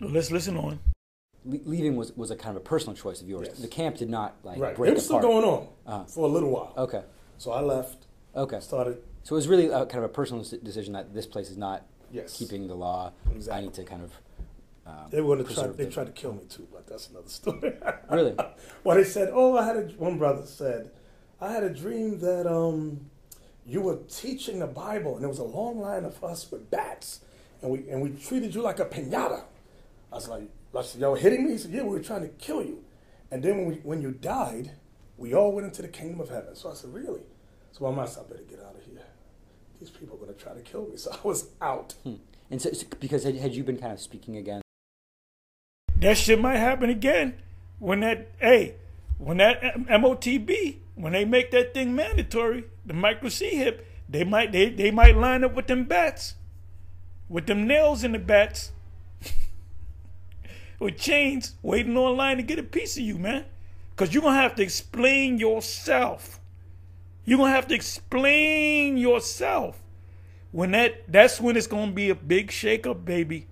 let's listen on. leaving was, was a kind of a personal choice of yours. Yes. The camp did not like right. break it was apart. still going on uh-huh. for a little while. Okay. So I left. Okay. Started so it was really a, kind of a personal decision that this place is not yes. keeping the law. Exactly. I need to kind of. Um, they going to try. They tried to kill me too, but that's another story. really? well, they said, "Oh, I had a." One brother said, "I had a dream that um, you were teaching the Bible, and there was a long line of us with bats, and we and we treated you like a pinata." I was like, I said, "Y'all hitting me?" He said, "Yeah, we were trying to kill you." And then when we, when you died, we all went into the kingdom of heaven. So I said, "Really?" So I said, "I better get out of here." These people are going to try to kill me. So I was out. Hmm. And so, because had, had you been kind of speaking again? That shit might happen again when that, hey, when that MOTB, when they make that thing mandatory, the micro C hip, they might they, they might line up with them bats, with them nails in the bats, with chains, waiting online to get a piece of you, man. Cause you're gonna have to explain yourself. You're gonna have to explain yourself. When that that's when it's gonna be a big shakeup, baby.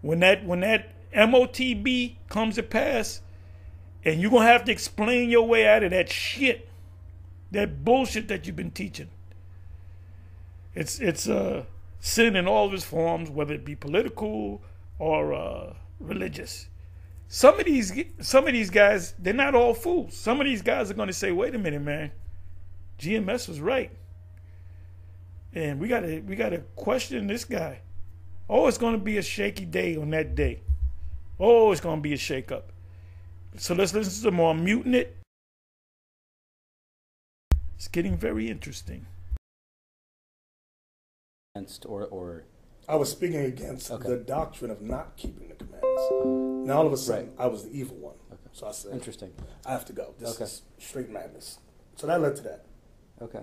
When that when that MOTB comes to pass, and you're gonna have to explain your way out of that shit. That bullshit that you've been teaching. It's it's uh, sin in all of its forms, whether it be political or uh, religious. Some of these some of these guys, they're not all fools. Some of these guys are going to say, "Wait a minute, man, GMS was right," and we gotta we gotta question this guy. Oh, it's going to be a shaky day on that day. Oh, it's going to be a shakeup. So let's listen to some more muting it. It's getting very interesting. Against Or, or I was speaking against okay. the doctrine of not keeping the commandments. Now all of a sudden, right. I was the evil one. Okay. So I said, "Interesting. I have to go. This okay. is straight madness." So that led to that. Okay.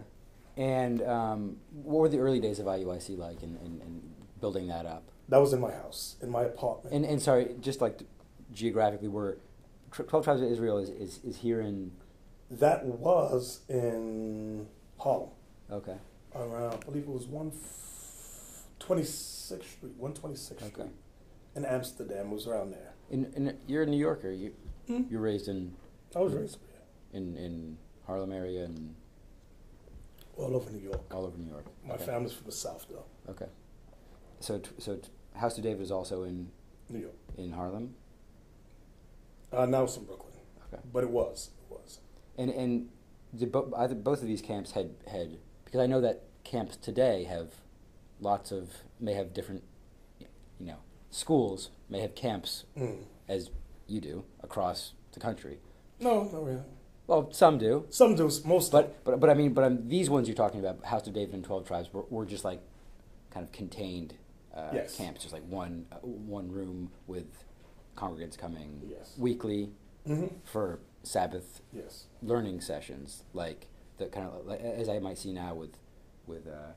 And um, what were the early days of IUIC like in, in, in, building that up? That was in my house, in my apartment. And, and sorry, just like geographically, we're 12 Tribes of Israel is, is, is here in. That was in Harlem. Okay. Around, I believe it was 126th Street, 126th Street. Okay. In Amsterdam, it was around there. In, in you're a New Yorker. You mm you're raised in. I was raised in in Harlem area and. All over New York. All over New York. My okay. family's from the South, though. Okay. So so House of David is also in. New York. In Harlem. Uh, now it's in Brooklyn. Okay. But it was. It was. And and did bo- either both of these camps had had because I know that camps today have lots of may have different you know schools may have camps mm. as you do across the country. No, not really. Well, some do. Some do. Most. But but but I mean, but um, these ones you're talking about, House of David and Twelve Tribes, were, were just like kind of contained uh, yes. camps, just like one uh, one room with congregants coming yes. weekly mm-hmm. for Sabbath yes. learning sessions, like the kind of like, as I might see now with with uh,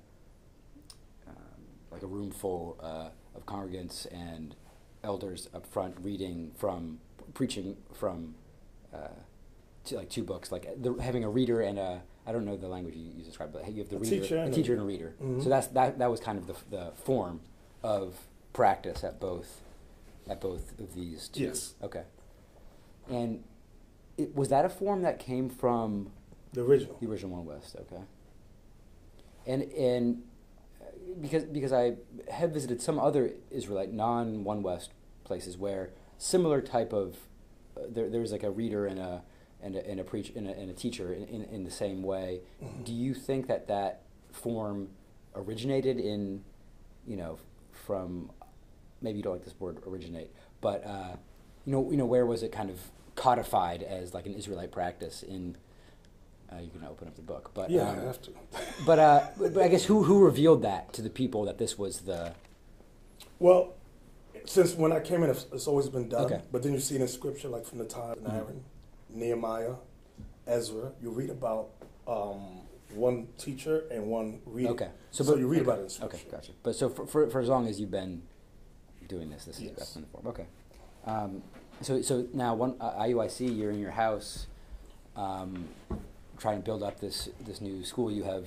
um, like a room full uh, of congregants and elders up front reading from preaching from to, like two books, like the, having a reader and a I don't know the language you, you described, but you have the a reader, teacher a teacher and a reader. Mm-hmm. So that's that that was kind of the the form of practice at both at both of these two? Yes. Okay. And it, was that a form that came from the original? The original One West. Okay. And and uh, because because I have visited some other Israelite non One West places where similar type of uh, there there's like a reader and a and a, and a preach and a, and a teacher in, in, in the same way. Mm-hmm. Do you think that that form originated in you know from maybe you don't like this word originate, but uh, you know, you know, where was it kind of codified as like an Israelite practice in? Uh, you can open up the book, but yeah, um, I have to. but, uh, but I guess who who revealed that to the people that this was the? Well, since when I came in, it's, always been done. Okay. But then you see it in scripture, like from the time of mm-hmm. Aaron, Nehemiah, Ezra. You read about um, one teacher and one reader. Okay. So, so but, you read okay. about it in scripture. Okay, gotcha. But so for, for, for as long as you've been doing this. This is yes. best in the form. Okay. Um, so so now one uh, IUIC, you're in your house, um, trying to build up this this new school. You have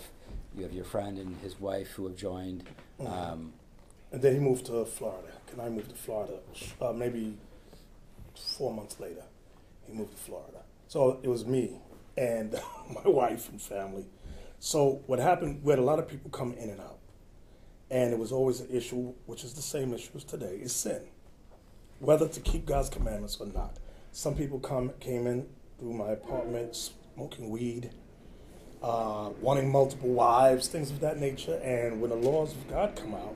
you have your friend and his wife who have joined. Mm-hmm. Um, and then he moved to Florida. Can I move to Florida? Uh, maybe four months later, he moved to Florida. So it was me and my wife and family. So what happened? We had a lot of people come in and out. And it was always an issue, which is the same issue as today, is sin. Whether to keep God's commandments or not. Some people come came in through my apartment smoking weed, uh, wanting multiple wives, things of that nature. And when the laws of God come out,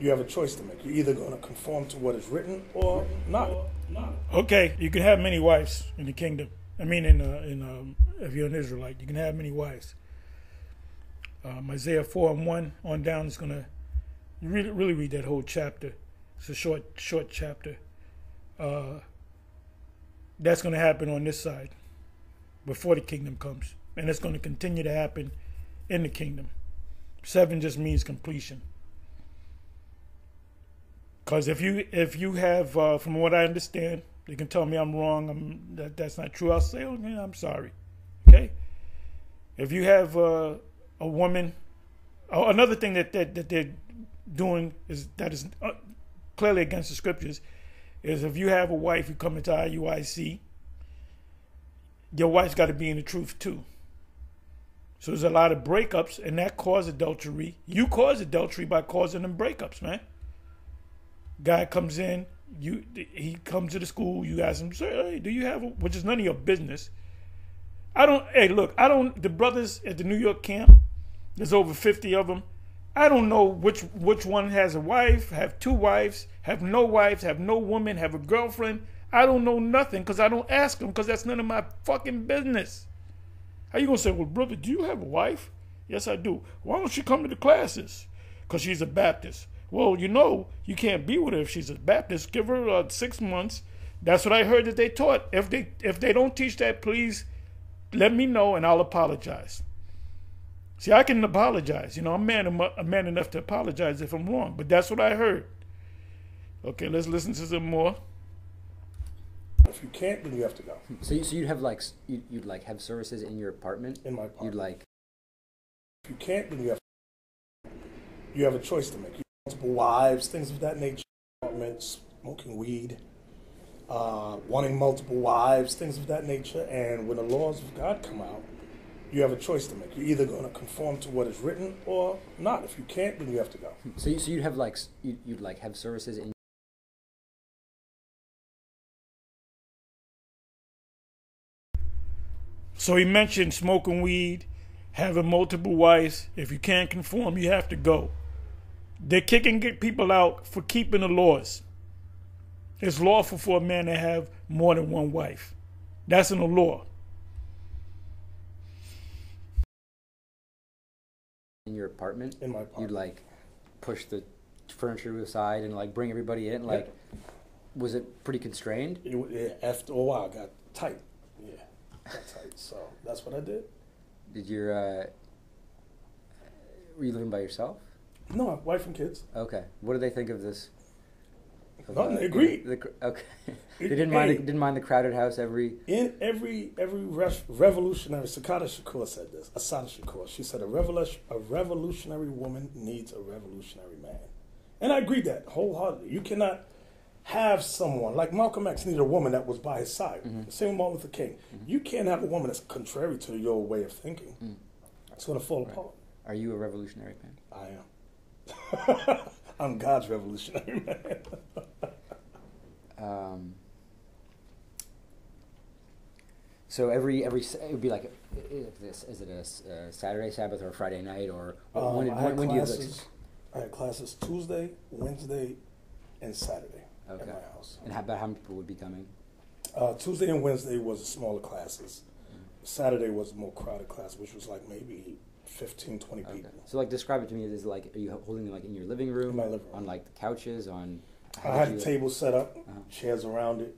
you have a choice to make. You're either going to conform to what is written or not. Okay, you can have many wives in the kingdom. I mean, in uh, in um, if you're an Israelite, you can have many wives. Um, Isaiah 4 and 1 on down is going to really, really read that whole chapter. It's a short, short chapter. Uh, that's going to happen on this side before the kingdom comes. And it's going to continue to happen in the kingdom. Seven just means completion. Because if you if you have, uh, from what I understand, they can tell me I'm wrong. I'm, that that's not true. I'll say, oh, yeah, I'm sorry. Okay. If you have uh, a woman, oh, another thing that, that that they're doing is that is uh, clearly against the scriptures is if you have a wife who come into IUIC, your wife's got to be in the truth too. So there's a lot of breakups, and that cause adultery. You cause adultery by causing them breakups, man. Guy comes in, you he comes to the school, you ask him, say, hey, do you have a, which is none of your business. I don't, hey, look, I don't, the brothers at the New York camp, there's over 50 of them. I don't know which which one has a wife, have two wives, have no wives, have no woman, have a girlfriend. I don't know nothing because I don't ask them because that's none of my fucking business. How you gonna say, well, brother, do you have a wife? Yes, I do. Why don't she come to the classes? Because she's a Baptist. Well, you know, you can't be with her if she's a Baptist. Give her uh, six months. That's what I heard that they taught. If they if they don't teach that, please let me know and I'll apologize. See, I can apologize. You know, I'm man, I'm man enough to apologize if I'm wrong. But that's what I heard. Okay, let's listen to some more. If you can't, then you have to go. So, you, so you'd have like you'd, you'd like have services in your apartment. In my apartment. You'd like. If you can't, then you have. You have a choice to make. You have multiple wives, things of that nature. Apartments, smoking weed, uh, wanting multiple wives, things of that nature. And when the laws of God come out, you have a choice to make. You're either going to conform to what is written or not. If you can't, then you have to go. So, you, so you'd have like you'd, you'd like have services in So he mentioned smoking weed, having multiple wives. If you can't conform, you have to go. They're kicking people out for keeping the laws. It's lawful for a man to have more than one wife. That's in the law. In your apartment? In my apartment. You'd like push the furniture aside and like bring everybody in? Like, yeah. was it pretty constrained? It, it, after a while, got tight. Yeah got tight. So that's what I did. Did your uh, were you living by yourself? No, wife and kids. Okay. What do they think of this? no, they agreed. The, okay. they didn't mind. Hey, didn't mind the crowded house every. In every every revolutionary, Sakata Shakur said this. Assata Shakur. She said a revolution a revolutionary woman needs a revolutionary man, and I agree that wholeheartedly. You cannot have someone like Malcolm X needed a woman that was by his side. Mm-hmm. Same with Martin Luther King. Mm-hmm. You can't have a woman that's contrary to your way of thinking. Mm. It's going to fall right. apart. Are you a revolutionary man? I am. I'm God's revolutionary man. um, so every every it would be like, is, is it a, a Saturday Sabbath or a Friday night or um, when, when, when do you have I had classes Tuesday, Wednesday, and Saturday okay. at my house. And how about how many people would be coming? Uh, Tuesday and Wednesday was smaller classes. Mm-hmm. Saturday was a more crowded class, which was like maybe 15, 20 okay. people. So like describe it to me. Is like are you holding them like in your living room? In my living room. On like the couches on. I had a table set up, uh-huh. chairs around it.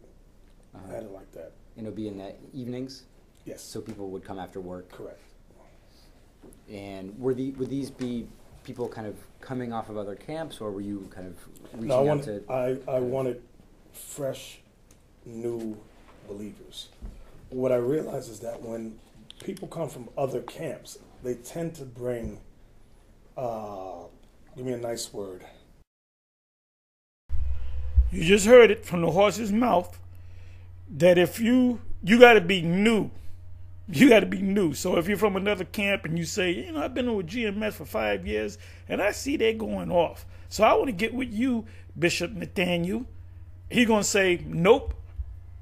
Uh-huh. I had it like that. And it'll be in the evenings. Yes. So people would come after work. Correct. And were the would these be people kind of coming off of other camps, or were you kind of reaching no, I wanted, to? I, I wanted fresh, new believers. What I realize is that when people come from other camps, they tend to bring, uh, give me a nice word. You just heard it from the horse's mouth that if you you got to be new you got to be new. So if you're from another camp and you say, you know, I've been with GMS for five years and I see they're going off. So I want to get with you, Bishop Nathanyel. He's going to say, nope,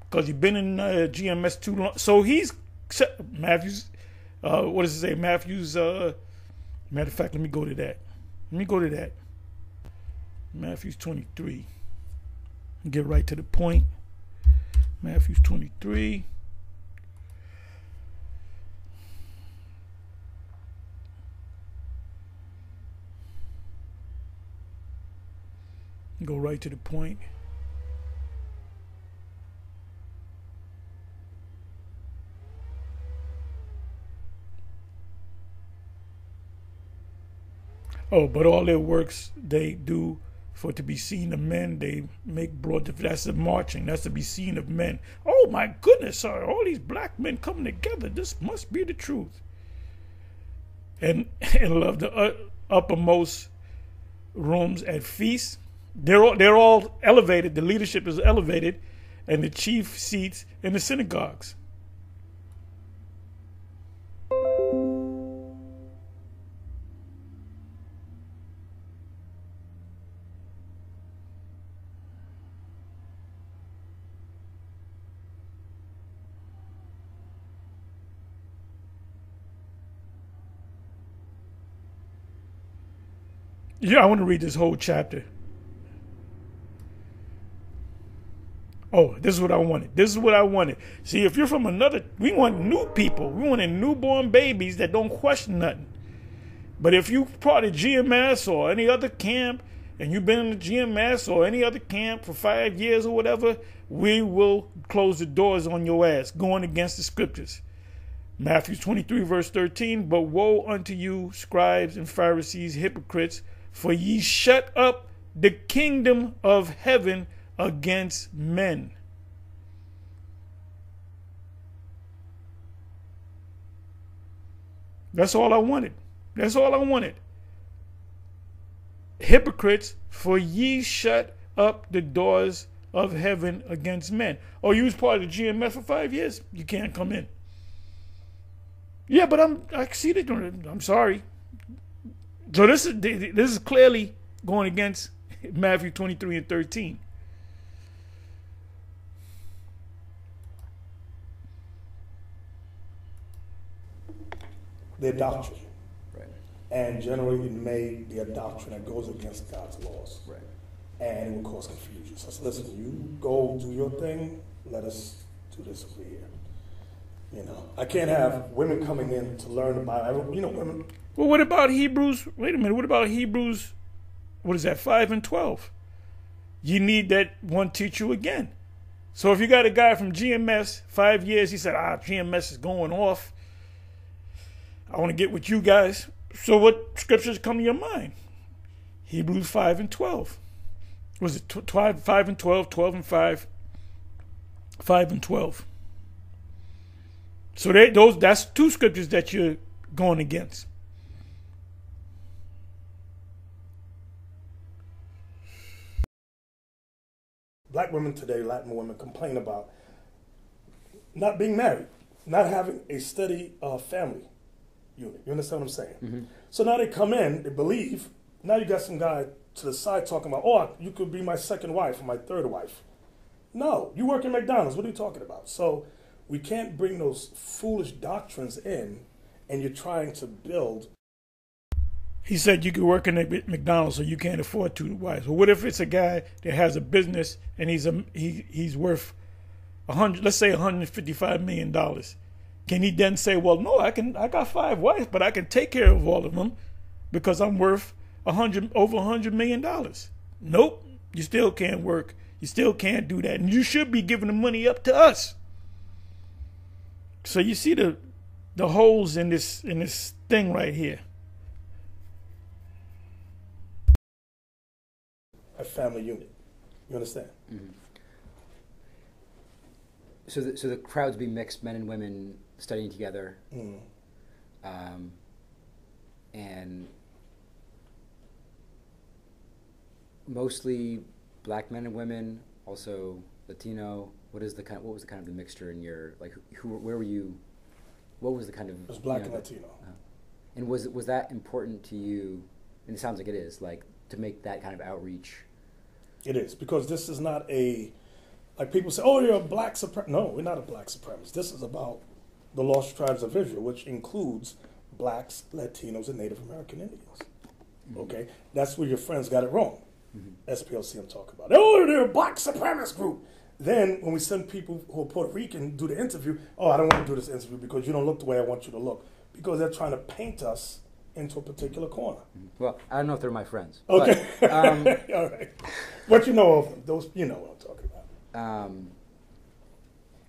because you've been in uh, GMS too long. So he's, Matthews, uh, what does it say? Matthews, uh, matter of fact, let me go to that. Let me go to that. Matthews 23. Get right to the point. Matthews 23. Go right to the point. Oh, but all their works they do for to be seen of men. They make broad. That's the marching. That's to be seen of men. Oh my goodness, sir! All these black men coming together. This must be the truth. And and love the uh, uppermost rooms at feasts. They're all, they're all elevated. The leadership is elevated, and the chief seats in the synagogues. Yeah, I want to read this whole chapter. Oh, this is what I wanted. This is what I wanted. See, if you're from another, we want new people. We want newborn babies that don't question nothing. But if you part of GMS or any other camp, and you've been in the GMS or any other camp for five years or whatever, we will close the doors on your ass, going against the scriptures. Matthew 23, verse 13. But woe unto you, scribes and Pharisees, hypocrites! For ye shut up the kingdom of heaven against men. That's all I wanted. That's all I wanted. Hypocrites, for ye shut up the doors of heaven against men. Oh, you was part of the GMS for five years? You can't come in. Yeah, but I'm I see it. I'm sorry. So this is this is clearly going against Matthew 23 and 13. Their doctrine. Right. And generally it made their doctrine that goes against God's laws. Right. And it will cause confusion. So listen, you go do your thing, let us do this over here. You know, I can't have women coming in to learn the Bible. You know, women well, what about Hebrews? Wait a minute. What about Hebrews? What is that? Five and twelve. You need that one teach you again. So if you got a guy from GMS, five years, he said, ah, GMS is going off. I want to get with you guys. So what scriptures come to your mind? Hebrews 5 and 12. Was it 12, 5 and 12, 12 and 5? 5 and 12. So they, those that's two scriptures that you're going against. Black women today, Latin women, complain about not being married, not having a steady uh, family unit. You understand what I'm saying? Mm-hmm. So now they come in, they believe. Now you got some guy to the side talking about, oh, you could be my second wife or my third wife. No, you work in McDonald's. What are you talking about? So we can't bring those foolish doctrines in, and you're trying to build he said you could work in McDonald's, so you can't afford two wives. Well, what if it's a guy that has a business and he's a he he's worth a hundred, let's say one hundred fifty-five million dollars? Can he then say, well, no, I can I got five wives, but I can take care of all of them because I'm worth a hundred over a hundred million dollars? Nope, you still can't work. You still can't do that, and you should be giving the money up to us. So you see the the holes in this in this thing right here. A family unit. You understand? Mm-hmm. So, the, so the crowds be mixed, men and women studying together, mm. um, and mostly black men and women, also Latino. What is the kind? Of, what was the kind of the mixture in your like? Who? Where were you? What was the kind of? It was black you know, and Latino. Uh, and was was that important to you? And it sounds like it is. Like to make that kind of outreach it is because this is not a like people say, "Oh, you're a black supremacist." No, we're not a black supremacist. This is about the lost tribes of Israel, which includes blacks, Latinos, and Native American Indians. Mm-hmm. Okay, that's where your friends got it wrong. Mm-hmm. SPLC, I'm talking about. Oh, they're a black supremacist group. Then when we send people who are Puerto Rican do the interview, oh, I don't want to do this interview because you don't look the way I want you to look. Because they're trying to paint us into a particular corner. Well, I don't know if they're my friends. Okay. But, um, All right. What you know of them, those you know what I'm talking about. Um,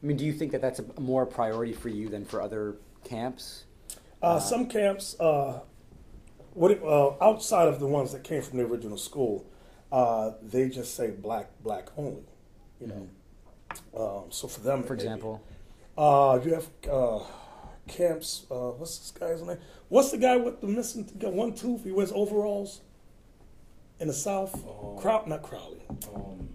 I mean, do you think that that's a more priority for you than for other camps? Uh, uh, some camps, uh, what uh, outside of the ones that came from the original school, uh, they just say black, black only. You know, mm-hmm. um, so for them, for example, uh, you have uh, camps. Uh, what's this guy's name? What's the guy with the missing one tooth? He wears overalls in the South. Oh. Crow, not Crowley. Um,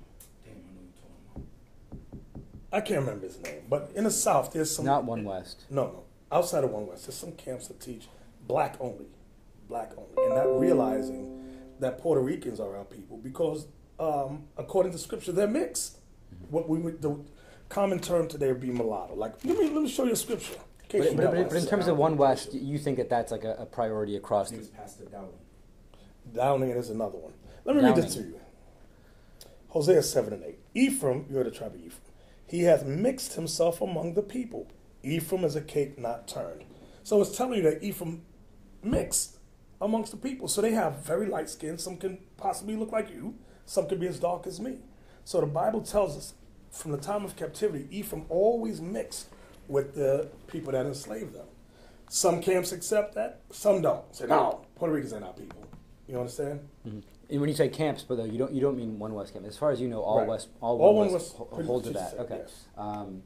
I can't remember his name, but in the South, there's some. Not One West. No, no. Outside of One West, there's some camps that teach black only, black only, and not realizing that Puerto Ricans are our people because, um, according to Scripture, they're mixed. Mm-hmm. What we would, the common term today would be mulatto. Like, let me let me show you a scripture. But, but, but, but, in terms of One West, you think that that's like a, a priority across. the Pastor Downing. Downing is another one. Let me Downing. read this to you. Hosea seven and eight. Ephraim, you're the tribe of Ephraim. He hath mixed himself among the people. Ephraim is a cake not turned. So it's telling you that Ephraim mixed amongst the people. So they have very light skin. Some can possibly look like you. Some can be as dark as me. So the Bible tells us from the time of captivity, Ephraim always mixed with the people that enslaved them. Some camps accept that, some don't. Say, no, Puerto Ricans are not people. You understand? Mm-hmm. And when you say camps, but though you don't you don't mean one West camp. As far as you know, all right. West all, all one West, West hold to that. Okay. Yes. Um,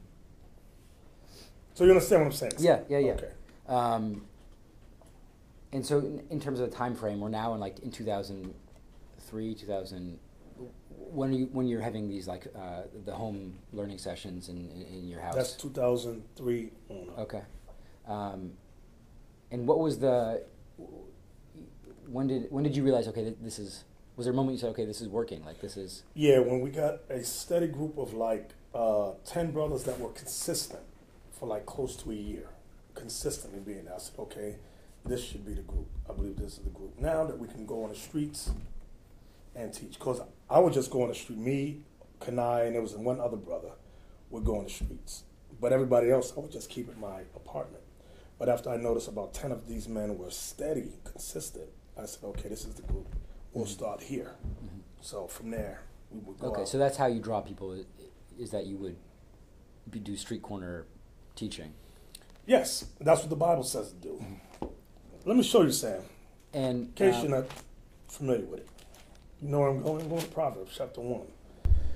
so you understand what I'm saying? Yeah, yeah, yeah. Okay. Um, and so, in, in, terms of the time frame, we're now in like in 2003, 2000. When you when you're having these like uh, the home learning sessions in, in, in your house? That's 2003 Okay. Um, and what was the when did when did you realize okay this is was there a moment you said, okay, this is working? Like this is. Yeah, when we got a steady group of like uh, ten brothers that were consistent for like close to a year, consistently being there. I said, okay, this should be the group. I believe this is the group. Now that we can go on the streets and teach, because I would just go on the street. Me, Kanai, and there was one other brother would go on the streets, but everybody else I would just keep in my apartment. But after I noticed about ten of these men were steady, consistent, I said, okay, this is the group we'll start here. Mm-hmm. So from there, we would go. Okay, out. so that's how you draw people. Is that you would be, do street corner teaching? Yes, that's what the Bible says to do. Mm-hmm. Let me show you, Sam. And in case um, you're not familiar with it, you know where I'm going. I'm going to Proverbs chapter one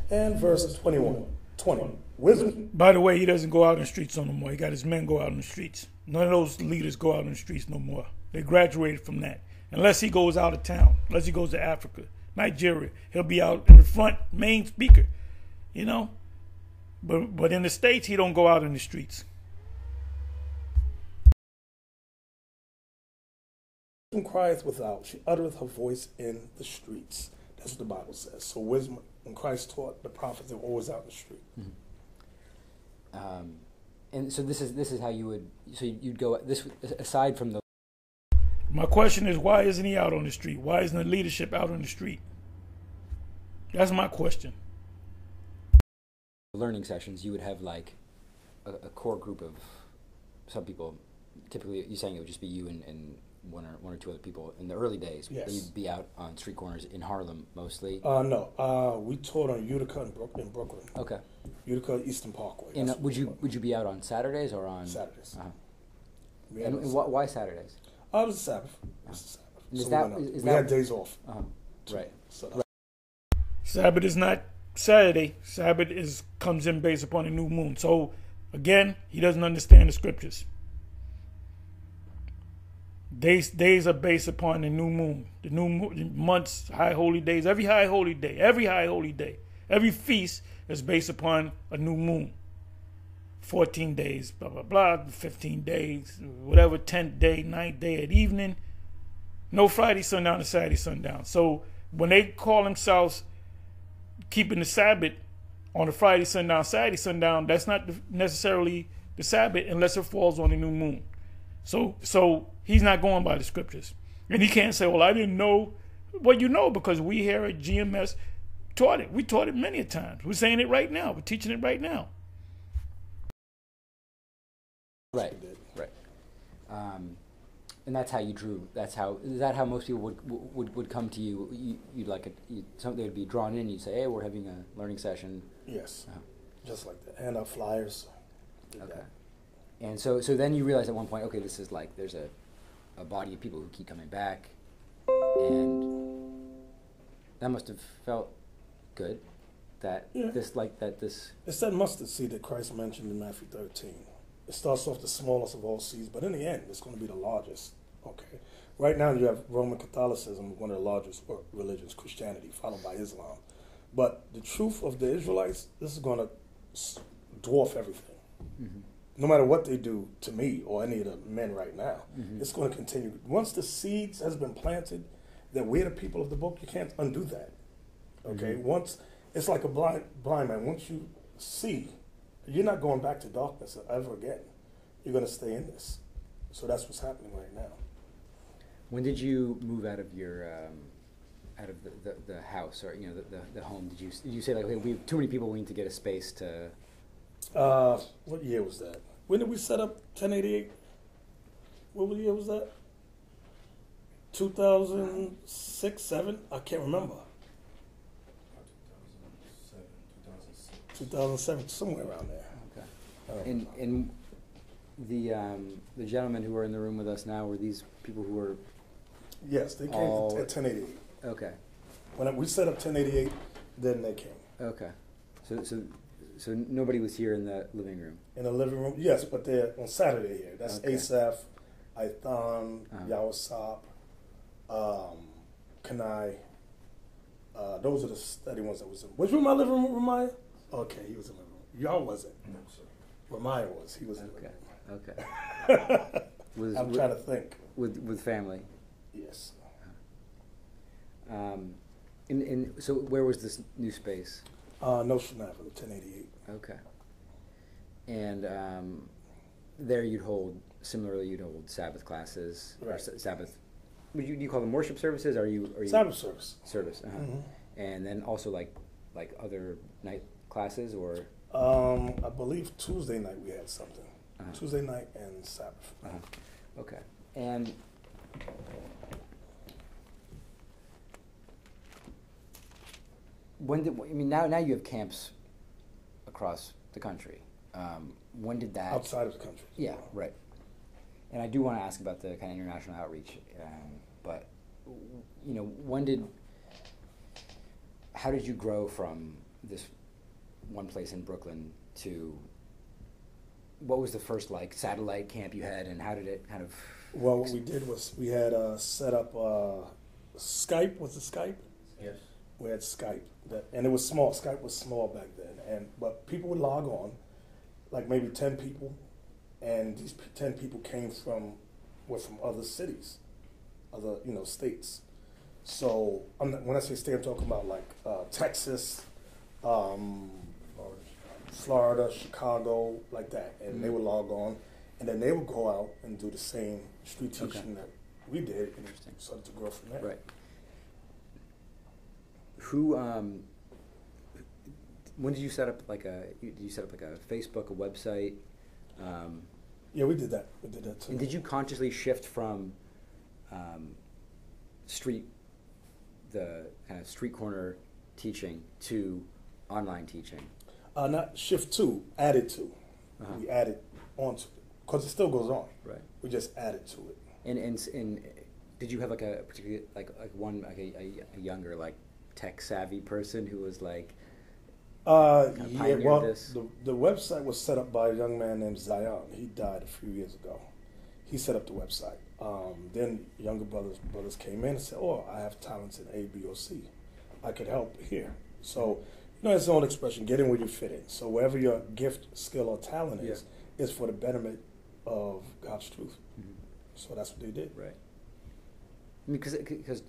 and verse 21. 20. Wisdom. By the way, he doesn't go out in the streets no more. He got his men go out in the streets. None of those leaders go out in the streets no more. They graduated from that unless he goes out of town, unless he goes to Africa, Nigeria. He'll be out in the front, main speaker, you know. But but in the states, he don't go out in the streets. Wisdom crieth without; she uttereth her voice in the streets. That's what the Bible says. So wisdom, when Christ taught the prophets, they were always out in the street. Mm-hmm. Um, and so this is this is how you would so you'd go this aside from the my question is, why isn't he out on the street? Why isn't the leadership out on the street? That's my question. Learning sessions, you would have like a, a core group of some people. Typically, you're saying it would just be you and, and one or one or two other people in the early days. Yes. You'd be out on street corners in Harlem mostly. Uh, no, uh, we taught on Utica in Brooklyn. Brooklyn. Okay. Utica Eastern Parkway. And uh, would you would you be out on Saturdays or on Saturdays? Uh-huh. And, and wh- why Saturdays? Oh, it was the Sabbath. It was the Sabbath. Is so that, we, is we that, had days off. Uh-huh. Right. So right. Sabbath is not Saturday. Sabbath is comes in based upon a new moon. So again, he doesn't understand the scriptures. Days days are based upon the new moon. The new moon, months, high holy days. Every high holy day, every high holy day, every feast is based upon a new moon. 14 days, blah, blah, blah, 15 days, whatever, 10th day, 9th day at evening. No Friday sundown to Saturday sundown. So when they call themselves keeping the Sabbath on a Friday sundown, Saturday sundown, that's not necessarily the Sabbath unless it falls on the new moon. So so he's not going by the scriptures. And he can't say, well, I didn't know. Well, you know because we here at GMS taught it. We taught it many a times. We're saying it right now. We're teaching it right now. Right. Right. Um, and that's how you drew. That's how. Is that how most people would would, would come to you? you would like a, you, something would be drawn in. You'd say, "Hey, we're having a learning session." Yes. Uh-huh. Just like that, and our flyers. Okay. That. And so, so then you realize at one point, okay, this is like there's a, a body of people who keep coming back. and that must have felt good. That yeah. this like that this. It's that mustard seed that Christ mentioned in Matthew thirteen. It starts off the smallest of all seeds, but in the end, it's going to be the largest. Okay. Right now, you have Roman Catholicism, one of the largest religions, Christianity, followed by Islam. But the truth of the Israelites, this is going to dwarf everything. Mm-hmm. No matter what they do to me or any of the men right now, mm-hmm. it's going to continue. Once the seeds has been planted, that we're the people of the book, you can't undo that. Okay. Mm-hmm. Once it's like a blind blind man. Once you see, you're not going back to darkness ever again. You're going to stay in this. So that's what's happening right now. When did you move out of your um, out of the, the, the, house or you know the, the, the, home? Did you did you say like okay, we have too many people, we need to get a space to? Uh, what year was that? When did we set up 1088? What year was that? 2006, seven? I can't remember. 2007, somewhere around there. Okay. Oh. And and the um, the gentlemen who are in the room with us now were these people who were. Yes, they came all, at 1088. Okay. When we set up 1088, then they came. Okay. So so so nobody was here in the living room. In the living room, yes, but they're on Saturday here. That's okay. Asaph, Ithan, uh-huh. Yawasop, um, Kanai. Uh, those are the study ones that was in. Which room my living room, Ramaya? Okay, he was in the room. Y'all wasn't. No, sir. Ramaya was. He was in okay. the room. Okay. was, I'm with, trying to think. With with family. Yes. Um, in, in, so where was this new space? Uh, Nostrand Avenue, 1088. Okay. And um, there you'd hold, similarly, you'd hold Sabbath classes, right. or Sabbath, would you, do you call them worship services? Are you, are you Sabbath service. Service, uh-huh. Mm-hmm. And then also like, like other night classes or? Um, I believe Tuesday night we had something. Uh-huh. Tuesday night and Sabbath. Uh-huh. Okay. And when did I mean now? Now you have camps across the country. Um, when did that outside of the country? Yeah, right. And I do want to ask about the kind of international outreach, um, but you know, when did how did you grow from this one place in Brooklyn to what was the first like satellite camp you had, and how did it kind of? Well, what we did was we had uh, set up uh, Skype. Was it Skype? Yes. We had Skype, that, and it was small. Skype was small back then, and but people would log on, like maybe ten people, and these ten people came from were from other cities, other you know states. So not, when I say state, I'm talking about like uh, Texas, um, Florida, Chicago, like that, and mm-hmm. they would log on, and then they would go out and do the same street teaching okay. that we did, and started to grow from there. Right. Who? Um, when did you set up like a? Did you set up like a Facebook, a website? Um, yeah, we did that. We did that too. And did you consciously shift from um, street, the kind of street corner teaching to online teaching? Uh, not shift to, added to. Uh-huh. We added onto it because it still goes on. Right. We just added to it. And and and did you have like a particular like like one like a, a, a younger like tech savvy person who was like. Uh, yeah, well, the, the website was set up by a young man named Zion. He died a few years ago. He set up the website. Um, then younger brothers brothers came in and said, "Oh, I have talents in A, B, or C. I could help here." So, you know, it's an old expression: "Get in where you fit in." So, wherever your gift, skill, or talent is, yeah. is for the betterment of God's truth. Mm-hmm. So that's what they did. Right. Because because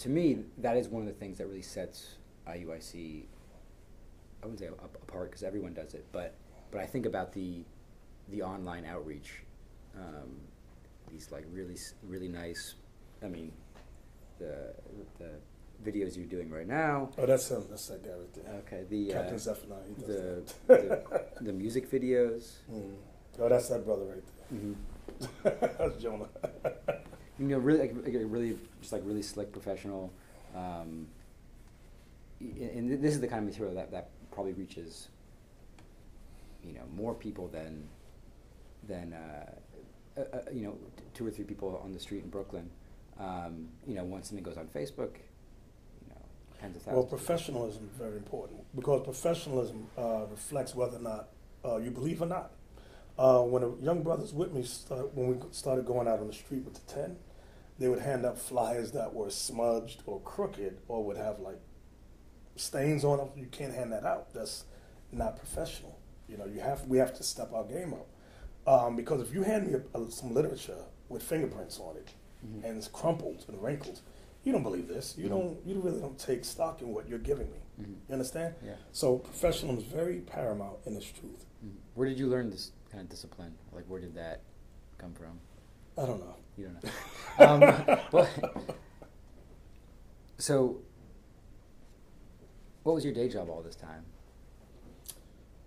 to me, that is one of the things that really sets IUIC. I wouldn't say apart because everyone does it, but but I think about the the online outreach, um, these like really really nice. I mean, the the videos you're doing right now. Oh, that's him. That's that guy right there. Okay, the Captain uh, Zephaniah. The, the, the music videos. Mm. Oh, that's that brother right there. Mm-hmm. that's Jonah you know, really, like, really, just like really slick professional. Um, and this is the kind of material that, that probably reaches, you know, more people than, than uh, uh, uh, you know, two or three people on the street in Brooklyn. Um, you know, once something goes on Facebook, you know, tens of thousands. Well, professionalism is very important because professionalism uh, reflects whether or not uh, you believe or not. Uh, when the young brothers with me, start, when we started going out on the street with the 10, they would hand up flyers that were smudged or crooked or would have like stains on them. You can't hand that out. That's not professional. You know, you have we have to step our game up. Um, because if you hand me a, a, some literature with fingerprints on it mm-hmm. and it's crumpled and wrinkled, you don't believe this. You mm-hmm. don't. You really don't take stock in what you're giving me. Mm-hmm. You understand? Yeah. So professionalism is very paramount in this truth. Mm-hmm. Where did you learn this kind of discipline? Like, where did that come from? I don't know. You don't know. um, well, so, what was your day job all this time?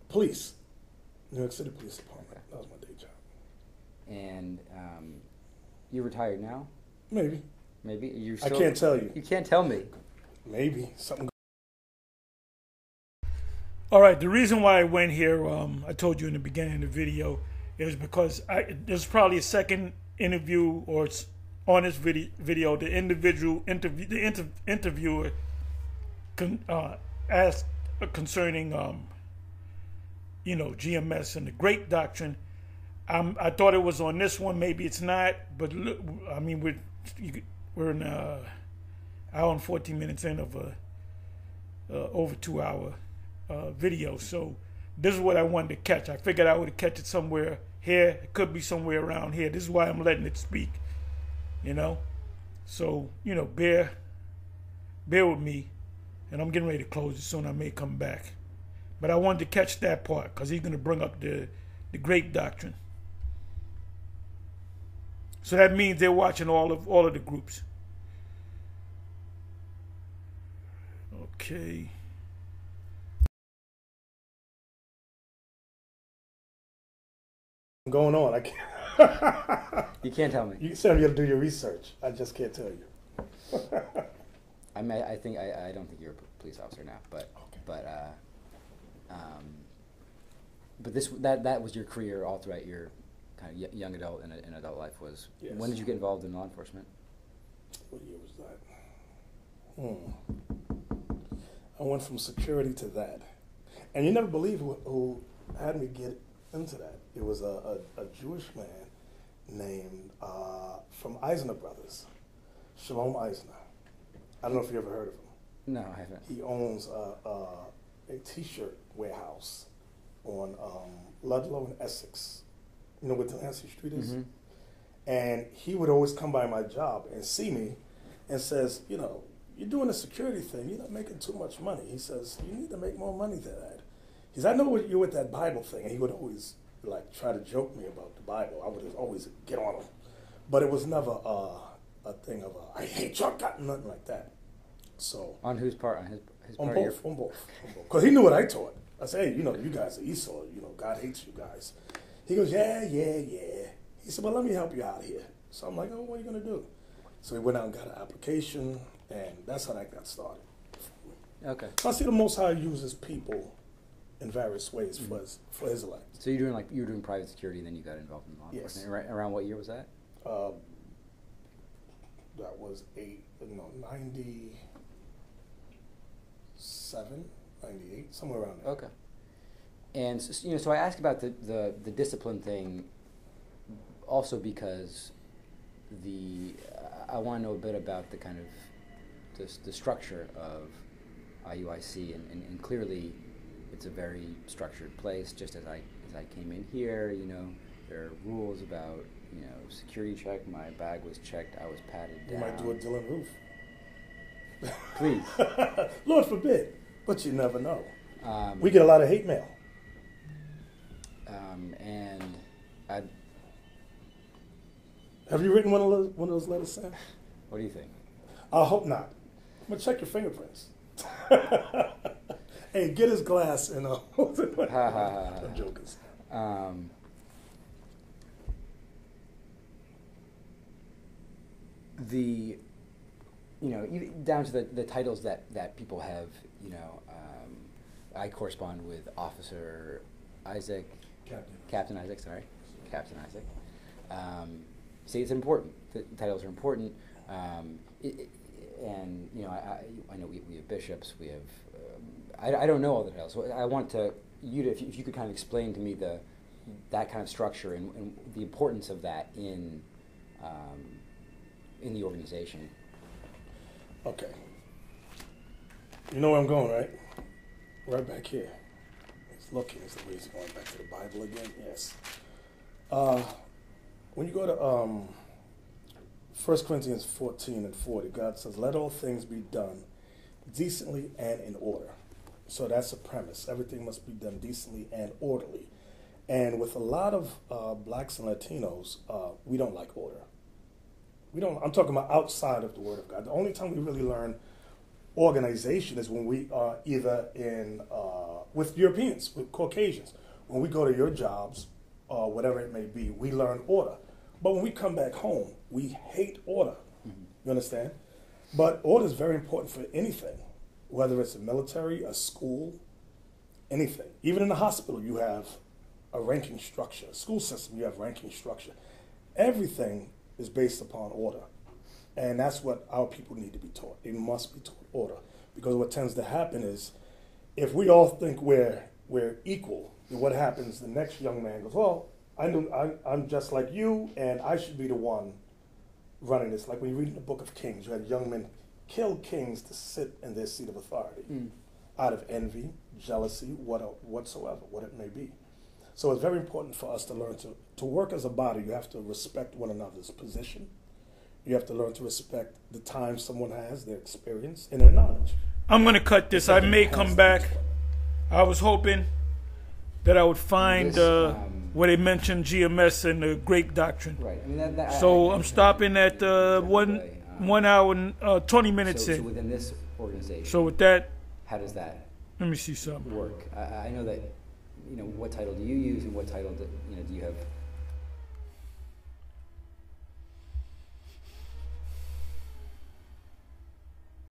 Police, New York City Police Department. That was my day job. And um, you retired now? Maybe. Maybe you. I can't tell you. You can't tell me. Maybe something. All right. The reason why I went here, um, I told you in the beginning of the video, is because I, there's probably a second interview or on this video, video the individual interview the inter, interviewer con, uh, asked concerning um, you know GMS and the Great Doctrine. Um, I thought it was on this one. Maybe it's not. But look, I mean, we're we're in uh, hour and fourteen minutes in of a uh, over two hour uh, video. So this is what I wanted to catch. I figured I would catch it somewhere here. It could be somewhere around here. This is why I'm letting it speak. You know, so you know, bear bear with me, and I'm getting ready to close it soon. I may come back, but I wanted to catch that part because he's going to bring up the the great doctrine. So that means they're watching all of all of the groups. Okay. Going on. I can't. you can't tell me. You said you got to do your research. I just can't tell you. I mean, I think I, I don't think you're a police officer now, but okay. but uh, um, but this that that was your career all throughout your kind of young adult and, and adult life was. Yes. When did you get involved in law enforcement? What year was that? Hmm. I went from security to that, and you never believe who, who had me get into that. It was a, a, a Jewish man named uh, from Eisner Brothers, Shalom Eisner. I don't know if you ever heard of him. No, I haven't. He owns a, a, a t-shirt warehouse on um, Ludlow and Essex. You know where Delancey Street is? Mm-hmm. And he would always come by my job and see me and says, you know, you're doing a security thing. You're not making too much money. He says, you need to make more money than that. He said, I know what you're with that Bible thing. And he would always like try to joke me about the Bible. I would always get on him. But it was never uh, a thing of, a, I hate your God, nothing like that. So On whose part? On his, his on part? Both, on both. Because he knew what I taught. I said, hey, you know, you guys are Esau. You know, God hates you guys. He goes, yeah, yeah, yeah. He said, well, let me help you out here. So I'm like, oh, what are you going to do? So he went out and got an application, and that's how that got started. Okay. So I see the Most High uses people in various ways mm-hmm. for his for his elect. So you're doing like you were doing private security, and then you got involved in law yes. enforcement. Right, around what year was that? Uh, that was eight, no, 97, 98, somewhere around there. Okay. And so, you know, so I ask about the, the, the discipline thing, also because the I want to know a bit about the kind of the, the structure of IUIC, and, and, and clearly it's a very structured place. Just as I as I came in here, you know, there are rules about you know security check. My bag was checked. I was patted down. You might do a Dylann Roof. Please, Lord forbid, but you never know. Um, we get a lot of hate mail. Um, and I. Have you written one of those, one of those letters, Sam? What do you think? I hope not. I'm gonna check your fingerprints. hey, get his glass and uh, I'm joking. Um, the, you know, down to the, the titles that, that people have, you know, um, I correspond with Officer Isaac, Captain, Captain Isaac, sorry, Captain Isaac. Um, see, it's important. The titles are important. Um, it, it, and you know, I, I, I, know we, we have bishops, we have. I, I don't know all the details. I want to you to if, you if you could kind of explain to me the that kind of structure and, and the importance of that in um, in the organization. Okay. You know where I'm going, right? Right back here. It's looking is the reason going back to the Bible again. Yes. Uh, when you go to um, 1 Corinthians 14 and 40, God says, Let all things be done decently and in order. So that's a premise. Everything must be done decently and orderly. And with a lot of uh, blacks and Latinos, uh, we don't like order. We don't. I'm talking about outside of the Word of God. The only time we really learn organization is when we are either in uh, with Europeans, with Caucasians. When we go to your jobs, or whatever it may be, we learn order. But when we come back home, we hate order. Mm-hmm. You understand? But order is very important for anything, whether it's a military, a school, anything. Even in the hospital, you have a ranking structure. A school system, you have ranking structure. Everything is based upon order. And that's what our people need to be taught. They must be taught order. Because what tends to happen is if we all think we're, we're equal, then what happens, the next young man goes, well, I knew, I, I'm just like you, and I should be the one running this. Like when you read in the book of Kings, you had young men kill kings to sit in their seat of authority mm. out of envy, jealousy, what, whatsoever, what it may be. So it's very important for us to learn to, to work as a body. You have to respect one another's position. You have to learn to respect the time someone has, their experience, and their knowledge. I'm going to cut this. I may come back. I was hoping that I would find this, uh, um, where they mentioned GMS and the Great Doctrine. Right. I mean, that, that, so I, am stopping at uh, one one hour and uh, 20 minutes so, in. So within this organization. So with that. How does that? Let me see something. Work. I, I know that. You know, what title do you use, and what title do you know do you have?